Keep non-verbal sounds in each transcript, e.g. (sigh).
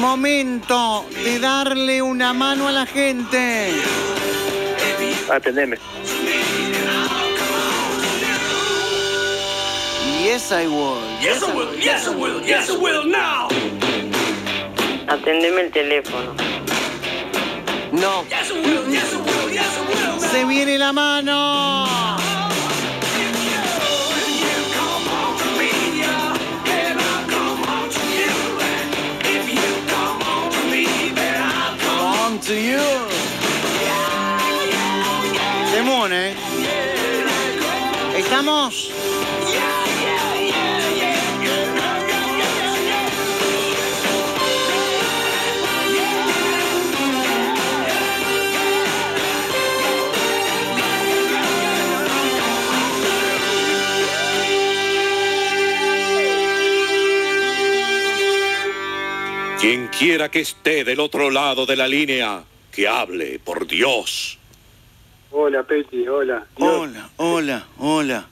Momento de darle una mano a la gente. Atendeme. Yes, I will. Yes, I will. Yes, I will. Yes, I will now. Atendeme el teléfono. No. Yes, I will. Yes, I will. Yes, I will. Se viene la mano. ¿Estamos? Quien quiera que esté del otro lado de la línea, que hable, por Dios. Hola, Peti, hola. Dios, Hola, hola, hola.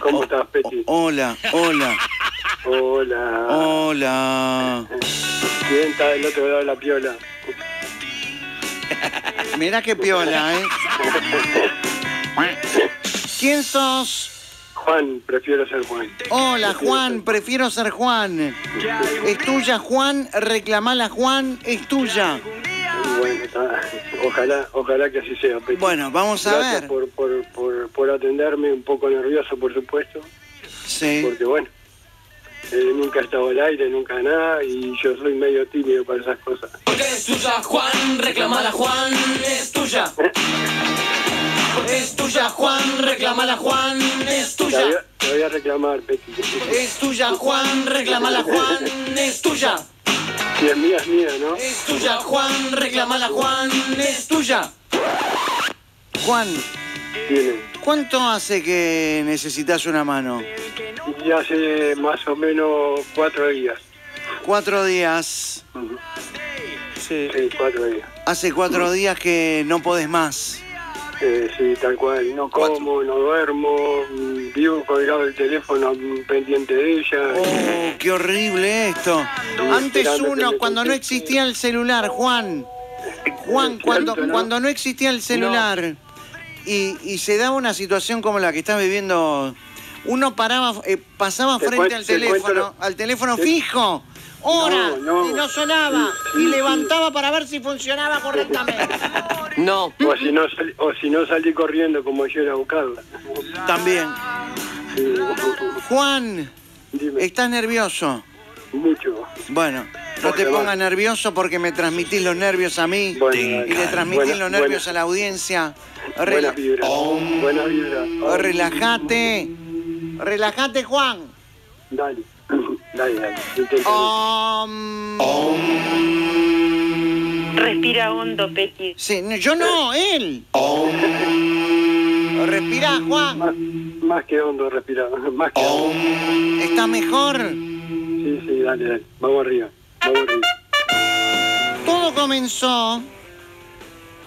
¿Cómo estás, Peti? (laughs) Hola, hola, Hola. hola. ¿Quién está del otro lado de la piola? Mirá qué piola, ¿eh? ¿Quién sos? Juan, prefiero ser Juan. Hola, Juan, prefiero ser Juan. Es tuya, Juan, reclamala, Juan, es tuya. Bueno. Ojalá, ojalá que así sea, Peti. Bueno, vamos a Gracias ver. por, por, por, por atenderme, un poco nervioso, por supuesto, Sí. porque bueno, eh, nunca he estado al aire, nunca nada, y yo soy medio tímido para esas cosas. Porque es tuya, Juan, reclamala, Juan, es tuya. Porque es tuya, Juan, reclamala, Juan, es Te voy tuya. a, te voy a reclamar, Peti. Es tuya, Juan, reclamala, Juan, es tuya. Si es mía, es mía, ¿no? Es tuya, Juan, reclamala, Juan, es tuya. Juan. ¿cuánto hace que necesitas una mano? Y hace más o menos cuatro días. Cuatro días. Sí. Sí, cuatro días. Hace cuatro días que no podés más. Eh, sí, tal cual. No como, no duermo, vivo colgado el teléfono pendiente de ella. Oh, qué horrible esto. Antes uno, cuando no existía el celular, Juan. Juan, cuando, cuando no existía el celular y, y se daba una situación como la que estás viviendo, uno paraba, eh, pasaba Te frente al teléfono, al teléfono te- fijo, hora, No, no. y no sonaba, Sí, y sí, levantaba para ver si funcionaba correctamente. No, O si, no sal- o si no salí corriendo como yo era a buscarla. también. Sí, Juan, Dime, ¿estás nervioso? mucho. Bueno, no te pongas nervioso porque me transmitís los nervios a mí Bueno, y le transmitís Buena- los nervios buena- a la audiencia. Rela- Buenas vibras. Buenas vibras. Oh, relájate. Relájate, Juan. Dale. Dale, dale. Intenta. Om. Respira hondo, Peti. Sí, no, yo no, él. Respira, Juan. Más, más que hondo respirar. (laughs) Más que hondo. ¿Está mejor? Sí, sí, dale, dale. Vamos arriba. Vamos arriba. Todo comenzó.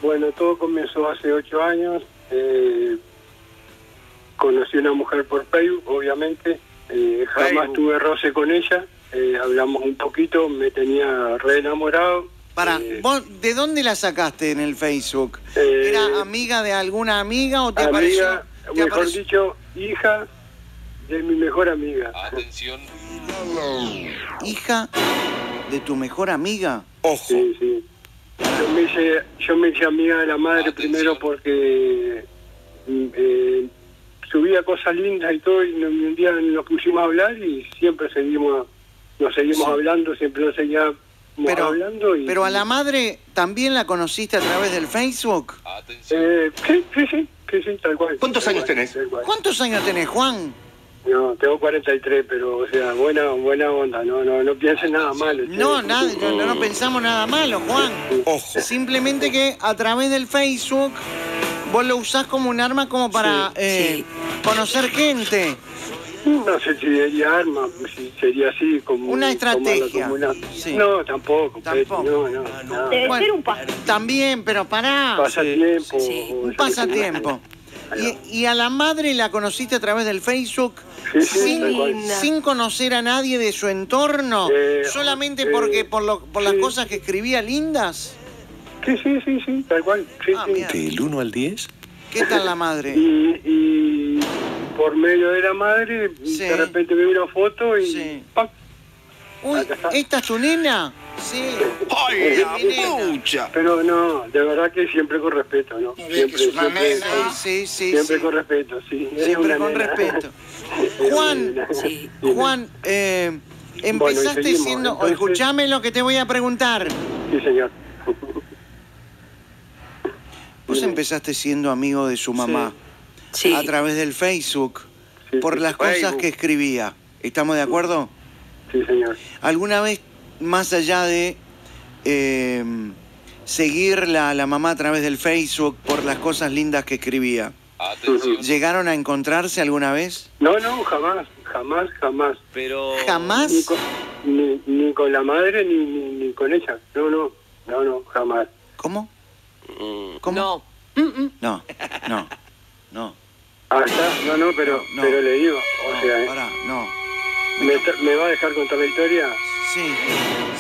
Bueno, todo comenzó hace ocho años. eh, conocí una mujer por Facebook, obviamente. Eh, jamás Facebook. tuve roce con ella. eh, hablamos un poquito, me tenía re enamorado. Para, Eh, ¿vos de dónde la sacaste en el Facebook? Eh, ¿Era amiga de alguna amiga o te amiga, apareció? te mejor apareció- dicho, hija de mi mejor amiga. Atención. ¿Hija de tu mejor amiga? Ojo. Sí, sí. Yo me hice, yo me hice amiga de la madre Atención. primero porque mm, eh, subía cosas lindas y todo, y un día nos pusimos a hablar y siempre seguimos, nos seguimos Sí. hablando, siempre nos seguíamos Pero, hablando. Y, pero a la madre también la conociste a través del Facebook. Atención. Eh, sí, sí, sí, tal cual. ¿Cuántos Tal años cual, tenés? ¿Cuántos años tenés, Juan? No, tengo 43, pero, o sea, buena buena onda, no no no piensen nada malo. No, nada, no, no, no pensamos nada malo, Juan. Ojo. Simplemente que a través del Facebook vos lo usás como un arma como para eh, conocer gente. No sé si sería arma, si sería así como Una estrategia. como una- Sí. No, tampoco. Peti, Tampoco. No, no, no. Debe Bueno. ser un pa... También, pero pará. Pasatiempo. Un pasatiempo. Y, y a la madre la conociste a través del Facebook Sí, sí, sin, sin conocer a nadie de su entorno, Eh, solamente eh, porque por, lo- por las cosas que escribía lindas. Sí, sí, sí, sí, tal cual. Sí, Ah. Del 1 al 10. ¿Qué tal la madre? Y, y por medio de la madre, Sí. de repente veo una foto y. Uy. ¿esta es tu nena? Sí. ¡Ay, la pucha! Pero no, de verdad que siempre con respeto, ¿no? Siempre, siempre, Sí, sí, siempre sí. con respeto, sí. Siempre con nena. respeto. (laughs) Juan. Sí. Juan, eh, Bueno, empezaste seguimos, siendo... entonces- Escuchame lo que te voy a preguntar. Sí, señor. Vos empezaste siendo amigo de su mamá Sí. a través del Facebook Sí, por sí, las cosas Facebook. que escribía. ¿Estamos de acuerdo? Sí, señor. ¿Alguna vez, más allá de eh, seguirla a la mamá a través del Facebook por las cosas lindas que escribía, ¿llegaron a encontrarse alguna vez? No, no, jamás, jamás, jamás. Pero. Ni ¿Jamás? con, ni, ni con la madre ni, ni, ni con ella. No, no, no, no, jamás. ¿Cómo? Mm, ¿Cómo? No. No, no, no. Ah, está, no, no, pero, No. pero le digo, o no, sea, pará, no. ¿me, ¿me va a dejar contar la historia? Sí,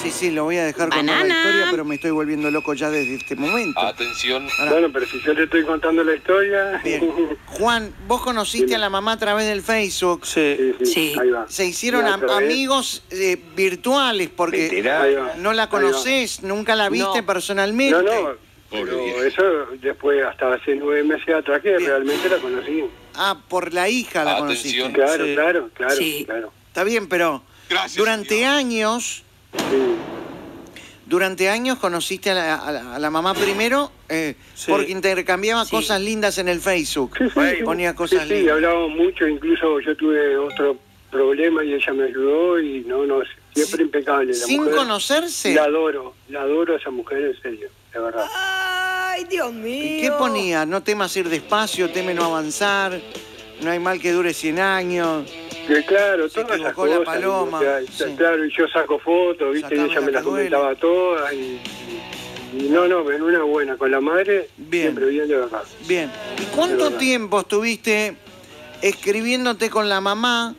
sí, sí, lo voy a dejar con la historia, pero me estoy volviendo loco ya desde este momento. Atención. Bueno, pero si yo le estoy contando la historia... Bien. Juan, vos conociste a la mamá a través del Facebook. Sí. Sí, sí, Sí. ahí va. Se hicieron am- amigos eh, virtuales porque no la conoces, nunca la viste No. personalmente. No, no, pero eso después, hasta hace nueve meses atrás que Bien. realmente la conocí. Ah, por la hija la conociste. Atención. Claro, Sí. claro, claro, Sí. claro. Está bien, pero Gracias, durante señor. años, durante años conociste a la, a la- a la mamá primero eh, Sí. porque intercambiaba Sí. cosas lindas en el Facebook. Sí, sí, sí. Ponía cosas sí, sí, lindas. hablábamos mucho, incluso yo tuve otro problema y ella me ayudó y no, no, siempre Sí. impecable. La Sin mujer, conocerse. La adoro, la adoro a esa mujer en serio, de verdad. Ay, Dios mío. ¿Y qué ponía? No temas ir despacio, teme no avanzar, no hay mal que dure 100 años. Que claro, Se todas esas equivocó la cosas. paloma, o sea, sí. Claro, y yo saco fotos, ¿viste? Sacame y ella la me las comentaba todas y, y no, no, en una buena. Con la madre, Bien. siempre bien de verdad. Bien. ¿Y cuánto tiempo estuviste escribiéndote con la mamá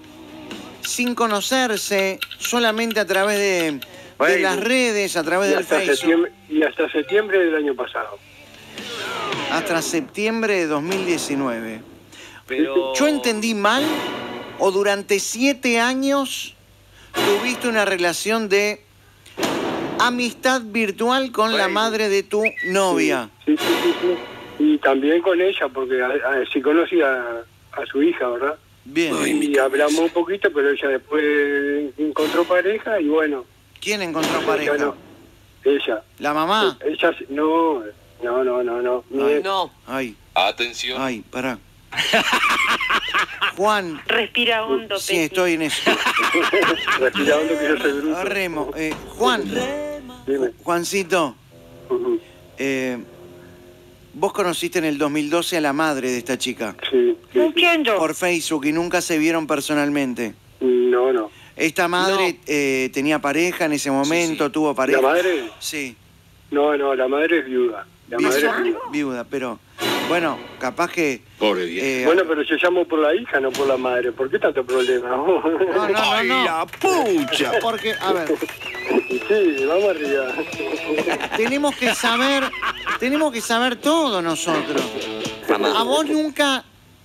sin conocerse, solamente a través de, de las redes, a través Y del Facebook? y hasta septiembre del año pasado. Hasta septiembre de 2019. Pero. ¿Yo entendí mal? ¿O durante siete años tuviste una relación de amistad virtual con la madre de tu novia? Sí, sí, sí, sí. Y también con ella, porque a- a- sí conocí a, a su hija, ¿verdad? Bien. y hablamos un poquito, pero ella después encontró pareja y bueno, ¿Quién encontró ella pareja? no. Ella. ¿La mamá? Ella no, no, no, no, no. Ay. No. Ay, Atención. ay, pará. Juan, Respira hondo, sí, Pequi. estoy en eso. (laughs) respirando que yo soy bruto. Remo. Eh, Juan, Dime. Juancito, eh, vos conociste en el 2012 a la madre de esta chica Sí, sí, entiendo. por Facebook y nunca se vieron personalmente. No, no. Esta madre No. eh, tenía pareja en ese momento, sí. tuvo pareja. ¿La madre? Sí, No, no, la madre es viuda. La viuda, madre es viuda. viuda, pero bueno, capaz que... Pobre viejo. eh, Bueno, pero yo llamo por la hija, no por la madre. ¿Por qué tanto problema? no, no, no, ¡Ay, no. la pucha! Porque, a ver, sí, vamos arriba. tenemos que saber, tenemos que saber todo nosotros. A vos nunca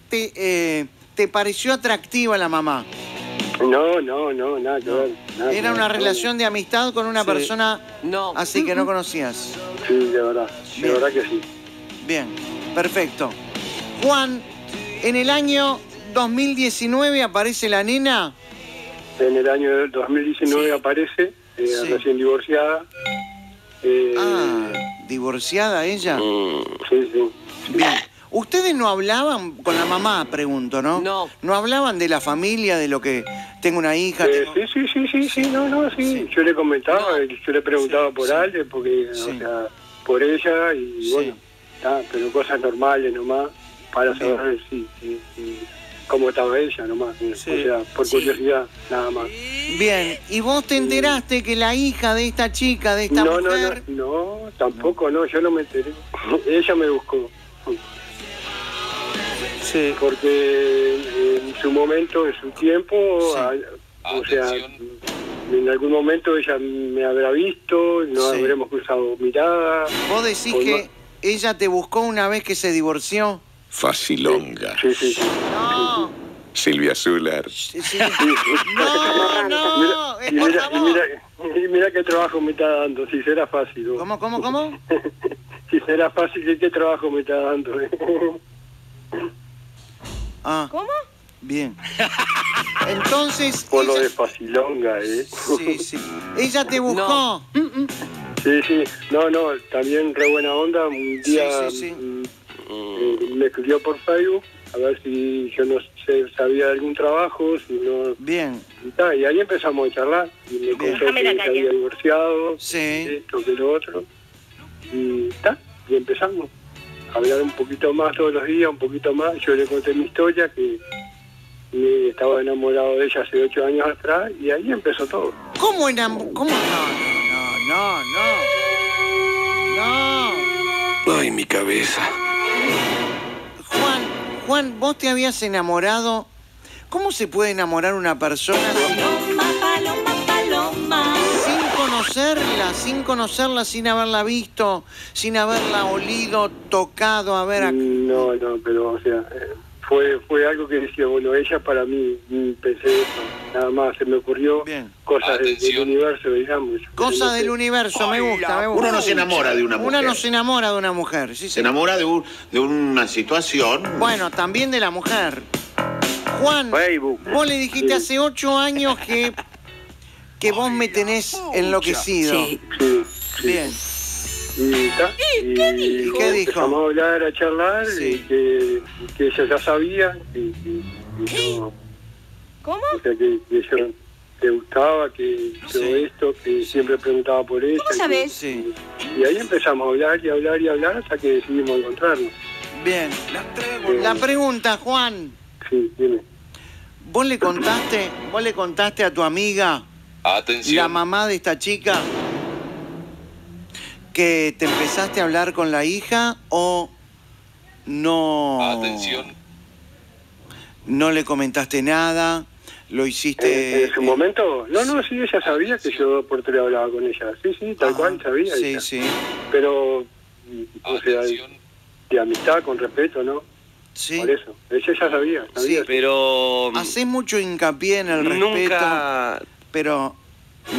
te, eh, te pareció atractiva la mamá. No, no, no, nada que ver. nada que Era una relación de amistad con una Sí. persona No. así que no conocías. Sí, de verdad. De Bien. verdad que sí. Bien, perfecto. Juan, en el año 2019 aparece la nena. En el año del 2019 aparece, eh, Sí. recién divorciada. Eh, Ah, divorciada ella. Sí, sí. Bien. Ustedes no hablaban con la mamá, pregunto, ¿no? No. No hablaban de la familia, de lo que tengo una hija. Eh, tengo- sí, sí, sí, sí, sí, no, no, sí. Sí. Yo le comentaba, yo le preguntaba por sí. Ale, porque, Sí. o sea, por ella y Sí. bueno, está, pero cosas normales nomás, para saber si, si- si- cómo estaba ella nomás, Sí. o sea, por Sí. curiosidad, nada más. Bien, y vos te enteraste que la hija de esta chica, de esta No, no, mujer, no, no, tampoco, no, yo no me enteré. (laughs) ella me buscó. Sí. porque en su momento, en su tiempo, a- o sea, en algún momento ella me habrá visto, nos Sí. habremos cruzado mirada. ¿Vos decís que ella te buscó una vez que se divorció? Facilonga. Sí, sí, sí. No. Silvia Zuller. Sí, sí. No, no, Mira, y, mira, y, mira, y mira qué trabajo me está dando, si será fácil. ¿Cómo, cómo, cómo? (laughs) Si será fácil, ¿qué, qué trabajo me está dando? eh? Ah, ¿Cómo? Bien. (laughs) Entonces, Por lo de facilonga, ¿eh? sí, sí. ella te buscó. Sí, sí. No, no, también re buena onda. Un día Sí, sí, sí. mm, eh, me escribió por Facebook a ver si yo no sé, sabía de algún trabajo, si no... Bien, Y, y ahí empezamos a charlar. Y me contó que se había divorciado, sí. esto, que lo otro. Y ta, y empezamos a hablar un poquito más todos los días, un poquito más. Yo le conté mi historia, que estaba enamorado de ella hace ocho años atrás, y ahí empezó todo. ¿Cómo enam- ¿Cómo? No, no, no, no. No. Ay, mi cabeza. Juan, Juan, vos te habías enamorado. ¿Cómo se puede enamorar una persona sin, Paloma, paloma, paloma. sin conocerla, sin conocerla, sin haberla visto, sin haberla olido, tocado, a ver, a- No, no, pero o sea, eh, fue fue algo que decía, bueno, ella para mí, pensé eso, nada más, se me ocurrió Bien. cosas de- del universo, digamos. cosas del universo, me gusta, me gusta. Uno no se enamora de una mujer. Una no se enamora de una mujer, sí, Se sí. enamora de, un- de una situación. Bueno, también de la mujer. Juan, Facebook. vos le dijiste Sí. hace ocho años que, que vos me tenés enloquecido. Sí. Sí, sí. Bien. Y, ta, y, ¿Y qué dijo? Empezamos a hablar, a charlar, Sí. y que, que ella ya sabía, y, yo, ¿Cómo? o sea, que, que yo te gustaba, que todo Sí. esto, que siempre preguntaba por ella. ¿Cómo sabes? Sí. Y ahí empezamos a hablar y hablar y hablar hasta que decidimos encontrarnos. Bien. La pregunta, Juan, Sí, dime. ¿vos le contaste, vos le contaste a tu amiga, Atención. la mamá de esta chica, que te empezaste a hablar con la hija o no? Atención. No le comentaste nada, lo hiciste. En, en su momento, no, no, sí, ella sabía que yo por tele hablaba con ella. Sí, sí, tal Ah, cual sabía. Sí, ella. sí, Pero, o sea, Atención. de amistad, con respeto, ¿no? sí. Por eso. Ella ya sabía, sabía. Pero Haces mucho hincapié en el respeto, nunca pero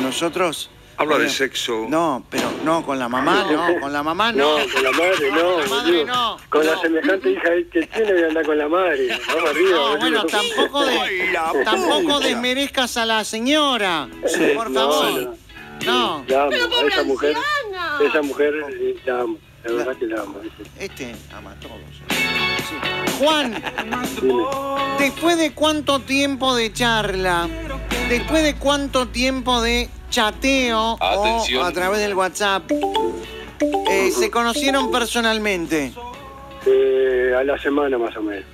nosotros. Habla de sexo. No, pero no, con la mamá no, (laughs) con la mamá no. No, con la madre no, Con la madre boludo. no, Con no. la semejante hija que tiene que andar con la madre. Vamos arriba, No, bueno, tampoco, de, (laughs) tampoco desmerezcas a la señora, por favor. no. No, La amo, a esa mujer, esa mujer eh, la amo, la verdad que la amo. este ama a todos. Sí. Juan, después de cuánto tiempo de charla, después de cuánto tiempo de chateo Atención. o a través del WhatsApp, eh, se conocieron personalmente. Eh, a la semana más o menos.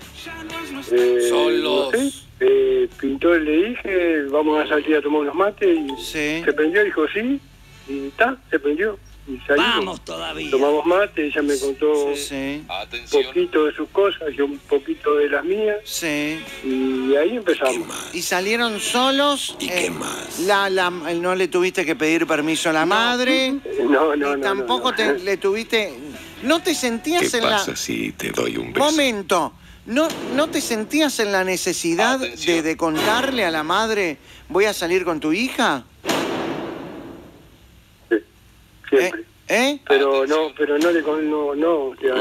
Eh, Son no los- sé, eh, pintó, le dije, vamos a salir a tomar unos mates y Sí. se prendió, dijo sí, y está, se prendió. Y salimos. Vamos todavía. Tomamos mate, ella me contó Sí, un Atención. poquito de sus cosas, yo un poquito de las mías, sí. y ahí empezamos. ¿Y salieron solos? ¿Y Eh, qué más? La, la- no le tuviste que pedir permiso a la madre. (laughs) No, no, ni no. tampoco no, te- le tuviste. ¿No te sentías ¿Qué en la. pasa si te doy un beso? Momento. ¿No, ¿No te sentías en la necesidad de, de contarle a la madre, voy a salir con tu hija? Siempre. ¿Eh? ¿Eh? Pero no, pero no le con, no, no, o sea,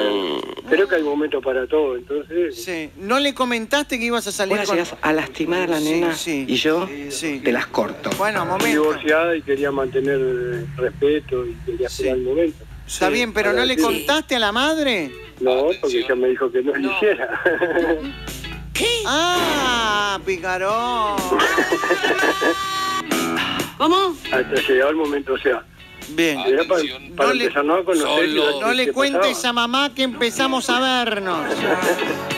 creo que hay momento para todo, entonces Sí. ¿No le comentaste que ibas a salir con.? llegas a lastimar a la nena sí. y yo Sí. te las corto. Bueno, momento. divorciada y quería mantener respeto y quería Sí. esperar el momento. Está bien, pero ¿no le Sí. contaste a la madre? No, porque ella me dijo que no, lo hiciera. (laughs) ¡Ah! ¡Picarón! (laughs) ¿Cómo? Hasta llegado el momento, o sea, Bien. era para, Atención. para No le- a conocer. No cuentes pasaba. a mamá que empezamos a vernos.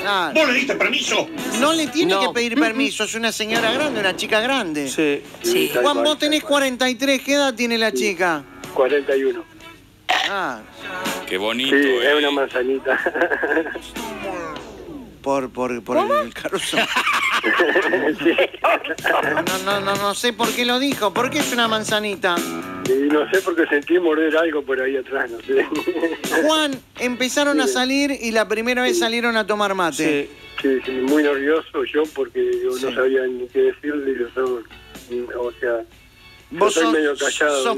Claro. ¿Vos le diste permiso? No le tiene No. que pedir permiso, es una señora grande, una chica grande. Sí. Sí. Juan, vos tenés tal cual. 43, ¿qué edad tiene la chica? 41. Ah, Qué Sí, bonito, es eh. una manzanita. por, por, por el carozo. (laughs) No, no, no, no, sé por qué lo dijo. ¿Por qué es una manzanita? Y no sé porque sentí morder algo por ahí atrás, no sé. (laughs) Juan, empezaron a salir y la primera vez salieron a tomar mate. Sí, sí, muy nervioso yo porque yo Sí. no sabía ni qué decirle. Yo soy, o sea, yo Vos soy sos, medio callado. sos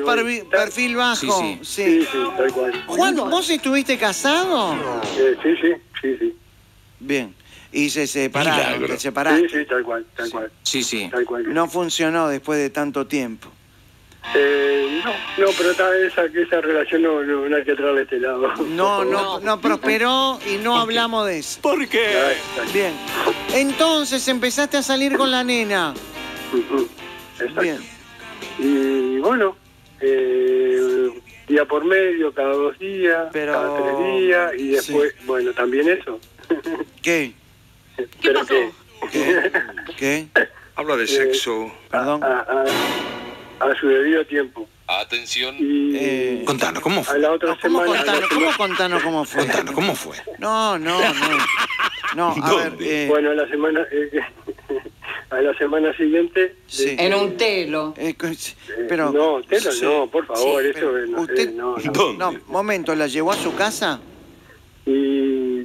perfil bajo. Sí, Sí, Sí, sí, tal cual. Juan, ¿vos estuviste casado? Eh, sí, sí, sí, sí. Bien. Y se separaron, te Sí, separaste. sí, tal cual, tal cual, Sí, sí. tal cual. No funcionó después de tanto tiempo. Eh, no, no, pero esa, esa relación no, no, no hay que traerle este lado. No, (laughs) no, no prosperó y no hablamos de eso. ¿Por qué? Bien. Entonces empezaste a salir con la nena. Exacto. Bien. Y bueno, eh, día por medio, cada dos días, Pero- cada tres días, y después, bueno, también eso. (laughs) ¿Qué? Pasó? que ¿Qué? ¿Qué? Habla de sexo. Perdón. a, a- a su debido tiempo. Atención. Y Eh, Contanos, ¿cómo a fue? la otra no, ¿Cómo semana... la contanos, ¿Cómo contanos cómo fue? Contanos, ¿cómo fue? No, no, no. No, a ver. ¿Dónde? eh, Bueno, a la semana... eh, a la semana siguiente... Sí. En un telo. eh, eh, pero. no, tela Sí, no, por favor, sí, eso eh, no, usted- eh, no, no. ¿Dónde? No, momento, ¿la llevó a su casa? Y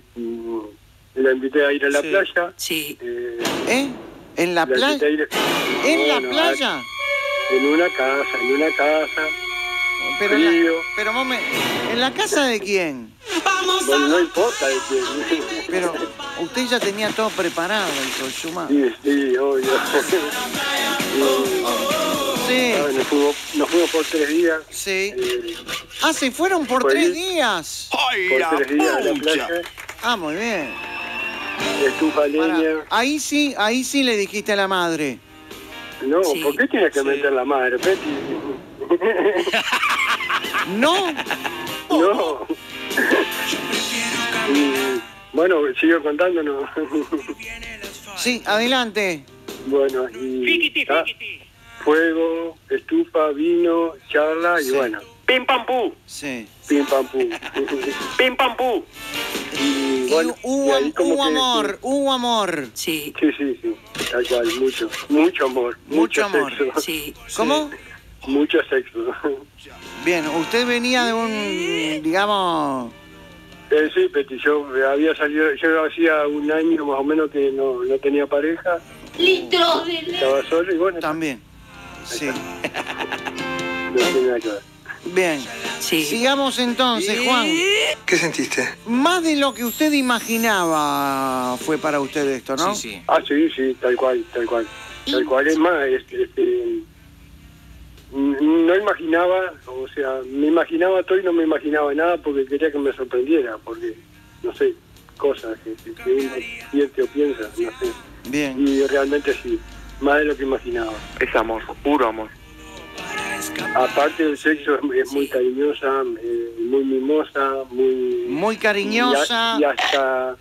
la invité a ir a la Sí. playa. Sí. eh, ¿Eh? ¿En la la invité a playa? ir- ¿En la playa? a- En una casa, en una casa. Pero, la- frío. pero momen- ¿en la casa de quién? Bueno, no importa de quién. (laughs) Pero usted ya tenía todo preparado, el consuma. Sí, sí, obvio. (laughs) Sí, Ah, nos, fuimos, nos fuimos por tres días. sí. eh, Ah, se fueron por tres bien. días. ¡Ay, por la tres días a la pucha! playa. Ah, muy bien. Estufa Pará, leña. Ahí sí, ahí sí le dijiste a la madre. No, Sí. ¿por qué tienes que Sí. meter la madre, Betty? (laughs) No, no. Bueno, sigo contándonos. sí, adelante. bueno, y ah, fuego, estufa, vino, charla y Sí. bueno, Pim pam Sí. pim pam pim pam y hubo, y ahí como hubo que- amor, hubo amor. Sí. Sí, sí, sí, tal cual, mucho, mucho amor, Mucho mucho, amor. sexo, Sí. ¿Cómo? mucho sexo. Bien, usted venía de un, digamos, Eh, sí, Peti, yo había salido, yo hacía un año más o menos que no, no tenía pareja, Litros de leche. estaba solo y bueno, también. Sí. no tiene nada que ver. Bien. Sí. Sigamos entonces, Juan. ¿Qué sentiste? Más de lo que usted imaginaba fue para usted esto, ¿no? Sí, sí. Ah, sí, sí, tal cual, tal cual. Tal cual, es más, este, este, mm, no imaginaba, o sea, me imaginaba todo y no me imaginaba nada porque quería que me sorprendiera, porque, no sé, cosas que, que, que uno siente o piensa, no sé. Bien. Y realmente sí, más de lo que imaginaba. Es amor, puro amor. Aparte del sexo, es, es muy cariñosa, eh, muy mimosa, muy... Muy y a- cariñosa, Y, hasta,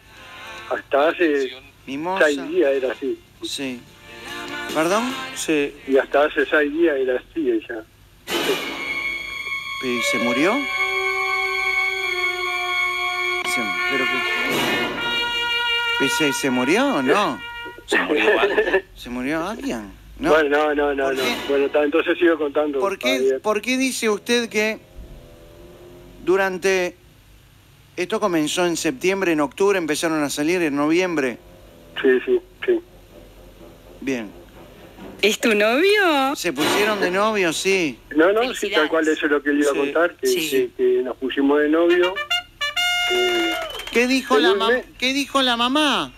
hasta hace mimosa. seis días era así. Sí. ¿Perdón? Sí. Y hasta hace seis días era así ella. ¿Y se murió? Se, ¿Pero qué? ¿Se, ¿Se murió o no? Se murió alguien. ¿Se murió alguien? ¿No? Bueno, no, no, no, ¿Por no. Bueno, entonces sigo contando. ¿Por qué. ¿Por qué dice usted que durante... Esto comenzó en septiembre, en octubre empezaron a salir, en noviembre. Sí, sí, sí. Bien. ¿Es tu novio? ¿Se pusieron de novio? Sí. No, no, sí, tal cual eso es lo que le iba Sí, a contar, que, sí. que- que nos pusimos de novio. eh, ¿Qué dijo, la. ¿Qué dijo la mamá?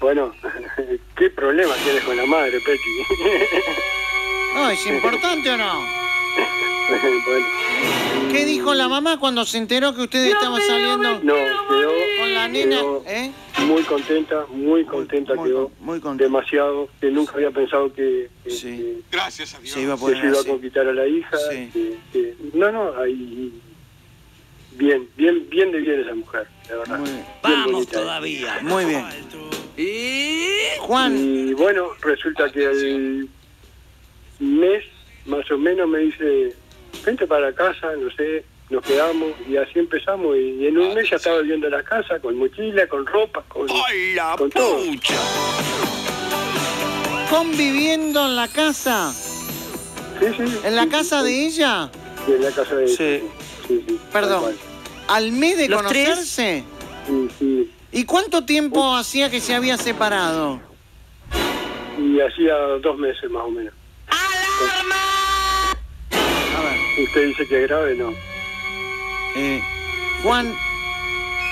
Bueno, (laughs) ¿qué problema tienes con la madre, Petty? No, ¿es importante o no? (laughs) bueno, ¿Qué dijo la mamá cuando se enteró que usted estaba saliendo no, quedó, con la nena? quedó ¿Eh? muy contenta, muy contenta muy quedó. muy contenta. Demasiado, que nunca había pensado que, que- Sí. Gracias a Dios. Se iba a que, que se iba a conquistar a la hija. Sí. que- que- no, no, ahí... Bien, bien, bien de bien esa mujer, la verdad. Muy bien. Bien bonita. Muy bien. Juan, Y bueno, resulta que al mes, más o menos, me dice, vente para casa, no sé, nos quedamos y así empezamos y, en un mes ya estaba viviendo en la casa con mochila, con ropa, con, con todo. ¿Conviviendo en la casa? Sí, sí. ¿En la sí, casa sí, de ella? sí, en la casa de Sí. ella. Sí, sí, Perdón. ¿Al mes de conocerse? Sí, sí. ¿Y cuánto tiempo hacía que se había separado? Y hacía dos meses más o menos. A ver, Usted dice que es grave, no. eh, Juan,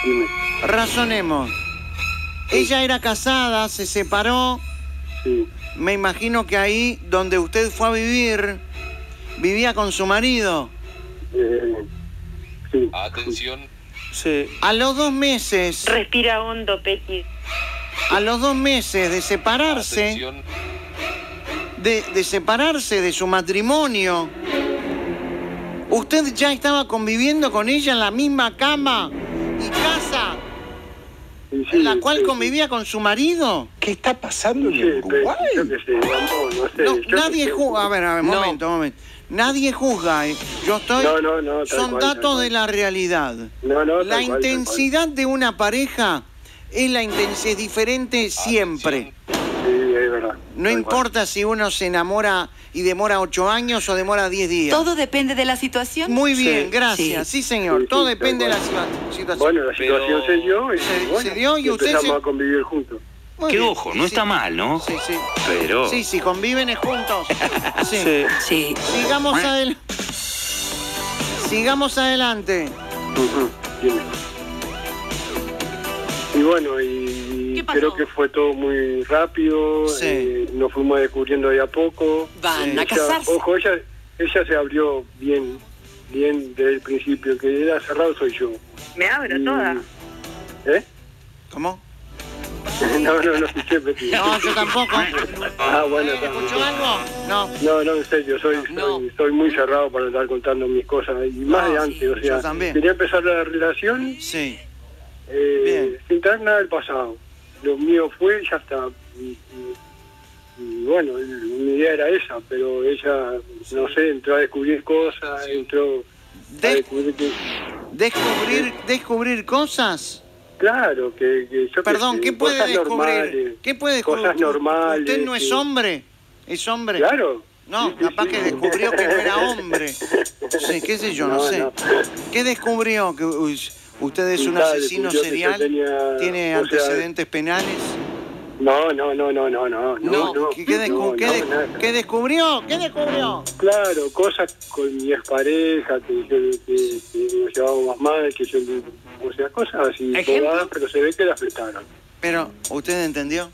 Dime. razonemos. Ella era casada, se separó. Sí. Me imagino que ahí donde usted fue a vivir, vivía con su marido. Eh, sí. Atención. Sí. A los dos meses, Respira hondo, Peti. a los dos meses de separarse, de, de separarse de su matrimonio, usted ya estaba conviviendo con ella en la misma cama y casa sí, en la cual sí, convivía con su marido. ¿Qué está pasando Sí, en Uruguay? yo qué sé, no, no sé. No, yo nadie sé. juzga. A ver, a ver, No. momento, momento. Nadie juzga. eh. Yo estoy. No, no, no, son cual, datos de la realidad. No, no, la cual, intensidad de una pareja es la intensidad diferente siempre. cual. Sí, es verdad. No tal importa si uno se enamora y demora ocho años o demora diez días. Todo depende de la situación. Muy bien, Sí. gracias. Sí, señor. Sí, sí, Todo depende de la situación. Bueno, la Pero- situación se dio y, Se- bueno, se dio y usted empezamos se- a convivir juntos. Muy Que bien, ojo, no sí. está mal, ¿no? Sí, sí. Pero. Sí, sí, conviven juntos. (laughs) Sí. Sí. Sí. Sigamos adelante. Sigamos adelante. Dime. Y bueno, y ¿Qué pasó? creo que fue todo muy rápido, Sí. eh, nos fuimos descubriendo de a poco. Van a Ella- casarse. ojo, ella, ella se abrió bien, bien desde el principio, el que era cerrado soy yo. Me abro Y- toda. ¿Eh? ¿Cómo? (laughs) no, no, no escuché, Peti. No, yo tampoco. Ah, bueno. ¿Escuchó algo? No. No, no, en serio, soy, No. soy, soy muy cerrado para estar contando mis cosas, y más No, de sí, antes, o yo sea, también. quería empezar la relación Sí. eh, Bien. sin traer nada del pasado. Lo mío fue, ya está. Y, y- y bueno, mi idea era esa, pero ella, no sé, entró a descubrir cosas, entró a De- descubrir que... descubrir, descubrir cosas. Claro, que, que yo Perdón, sé, ¿qué puede cosas descubrir? normales, ¿Qué puede descubrir? Cosas normales. Usted no es hombre. Es hombre. Claro. No, capaz que descubrió que no era (laughs) hombre. Sí, qué sé yo, no, No, sé. no. ¿Qué descubrió? ¿Que usted es un asesino que serial? tenía- ¿Tiene o sea, antecedentes penales? No, no, no, no, no, no, no. ¿Qué, qué descu- no, qué no, de- nada. qué descubrió? ¿Qué descubrió? Claro, cosas con mi expareja, que, yo, que, que nos llevábamos mal, que yo, sea, cosas así, ¿Ejemplo? bobadas, pero se ve que la afectaron. Pero, ¿usted entendió?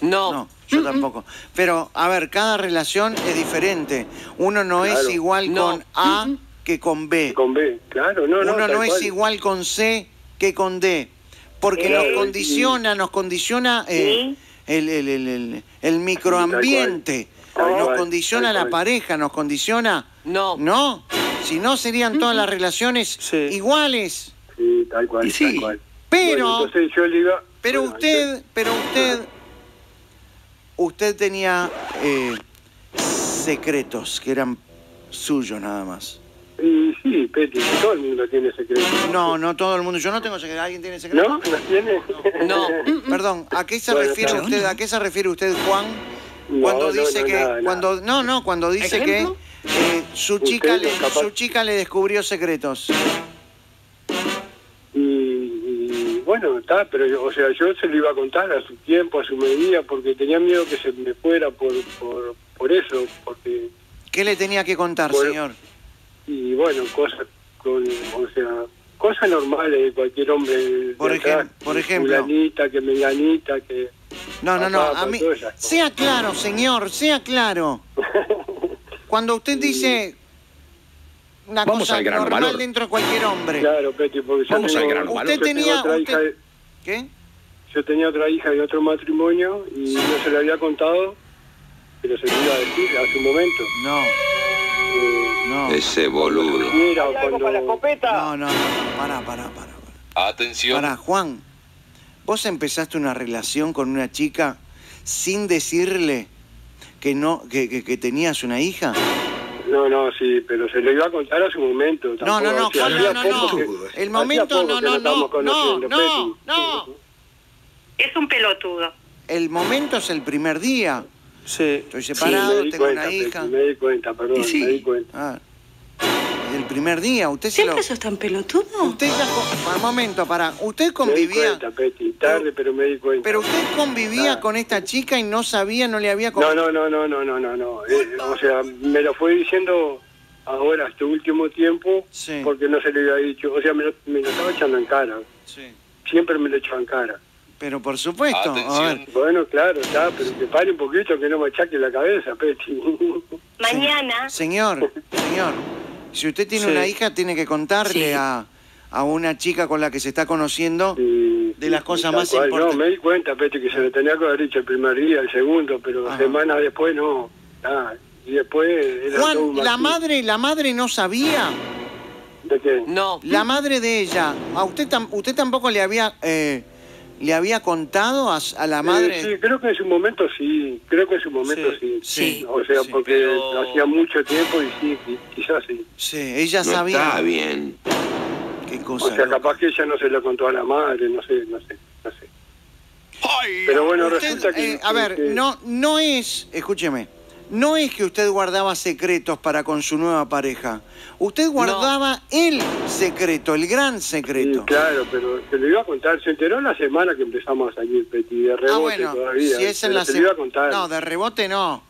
No. No, yo tampoco. Pero, a ver, cada relación es diferente. Uno no Claro. es igual No. con A que con B. Con B, claro, no, no. Uno no es cual. igual con C que con D. Porque nos condiciona, nos condiciona eh, el, el, el, el- el microambiente. Tal Nos cual, condiciona tal la cual. pareja, nos condiciona. No. No, si no serían todas las relaciones Sí. iguales. Sí, tal cual, Y sí, tal cual. pero- Bueno, entonces yo le iba... Pero bueno, usted, pero usted, usted tenía eh, secretos que eran suyos nada más. Y sí, Peti, todo el mundo tiene secretos. No, no todo el mundo. Yo no tengo secretos. ¿Alguien tiene secretos? ¿No? ¿Los tiene? (laughs) No. Perdón, ¿a qué se Bueno, refiere claro. usted? ¿A qué se refiere usted, Juan? No, Cuando no, dice no, que nada, nada. cuando no, no, cuando dice ¿Ejemplo? que eh, su chica le capaz- su chica le descubrió secretos. Bueno, está, pero yo- o sea, yo se lo iba a contar a su tiempo, a su medida, porque tenía miedo que se me fuera por, por, por eso, porque, ¿Qué le tenía que contar, señor? y bueno, cosas con, o sea, cosas normales de cualquier hombre. de Por atrás, ejem- por ejemplo. que menganita, que... No, no, no, a mí sea claro, señor, sea claro. (laughs) Cuando usted dice una Vamos cosa al grano, normal valor. dentro de cualquier hombre. Claro, Peti, porque yo Vamos al tengo, grano, yo valor. Usted tenía- otra usted- hija de- ¿Qué? yo tenía otra hija de otro matrimonio y no se le había contado, pero se lo iba a decir a su momento. No, Eh, no. Ese boludo. Mira, cuando... No, no, no, no, pará, pará, pará. Atención. Pará, Juan, vos empezaste una relación con una chica sin decirle que no, que, que, que tenías una hija. No, no, sí, pero se lo iba a contar a su momento. No, no, no, no, no, poco no. que- El momento, no, no, no, no, no, no. Es un pelotudo. El momento es el primer día. Sí. Estoy Sí, separado, me di tengo cuenta, una Peti, hija. me di cuenta, perdón, sí. me di cuenta. Ah. El primer día, usted se ¿Siempre lo... sos tan pelotudo? Usted ya... con- Un momento, para. Usted Me di convivía... cuenta, Peti, tarde, pero me di cuenta. Pero usted convivía Ah. con esta chica y no sabía, no le había... No, no, no, no, no, no, no, no. Eh, o sea, me lo fue diciendo ahora, este último tiempo, Sí. porque no se le había dicho. O sea, me lo, me lo estaba echando en cara. Sí. Siempre me lo echaba en cara. Pero por supuesto, a ver... Atención. Bueno, claro, está, pero que pare un poquito, que no me achaque la cabeza, Peti. Mañana, Señor, señor, si usted tiene Sí. una hija, tiene que contarle Sí. a, a una chica con la que se está conociendo de las cosas más cual. importantes. No, me di cuenta, Peti, que se lo tenía que haber dicho el primer día, el segundo, pero Ajá. semanas después no. Ah, y después era Juan, la madre, la madre no sabía. ¿De qué? No. La madre de ella, a usted tam- usted tampoco le había eh, le había contado a, la madre. Eh, sí, creo que en su momento sí, creo que en su momento sí. sí, O sea, sí. porque Pero- hacía mucho tiempo y sí, qui- quizás sí. Sí, ella sabía. bien. Qué O cosa. sea, loca. capaz que ella no se lo contó a la madre, no sé, no sé, no sé. Pero bueno, Usted, resulta que... eh, a ver, que- no no es, escúcheme, no es que usted guardaba secretos para con su nueva pareja. Usted guardaba el secreto, el gran Sí, secreto. claro, pero se lo iba a contar. Se enteró la semana que empezamos a salir, Peti, de rebote ah, bueno, todavía. si es en la se lo iba a contar. No, de rebote no.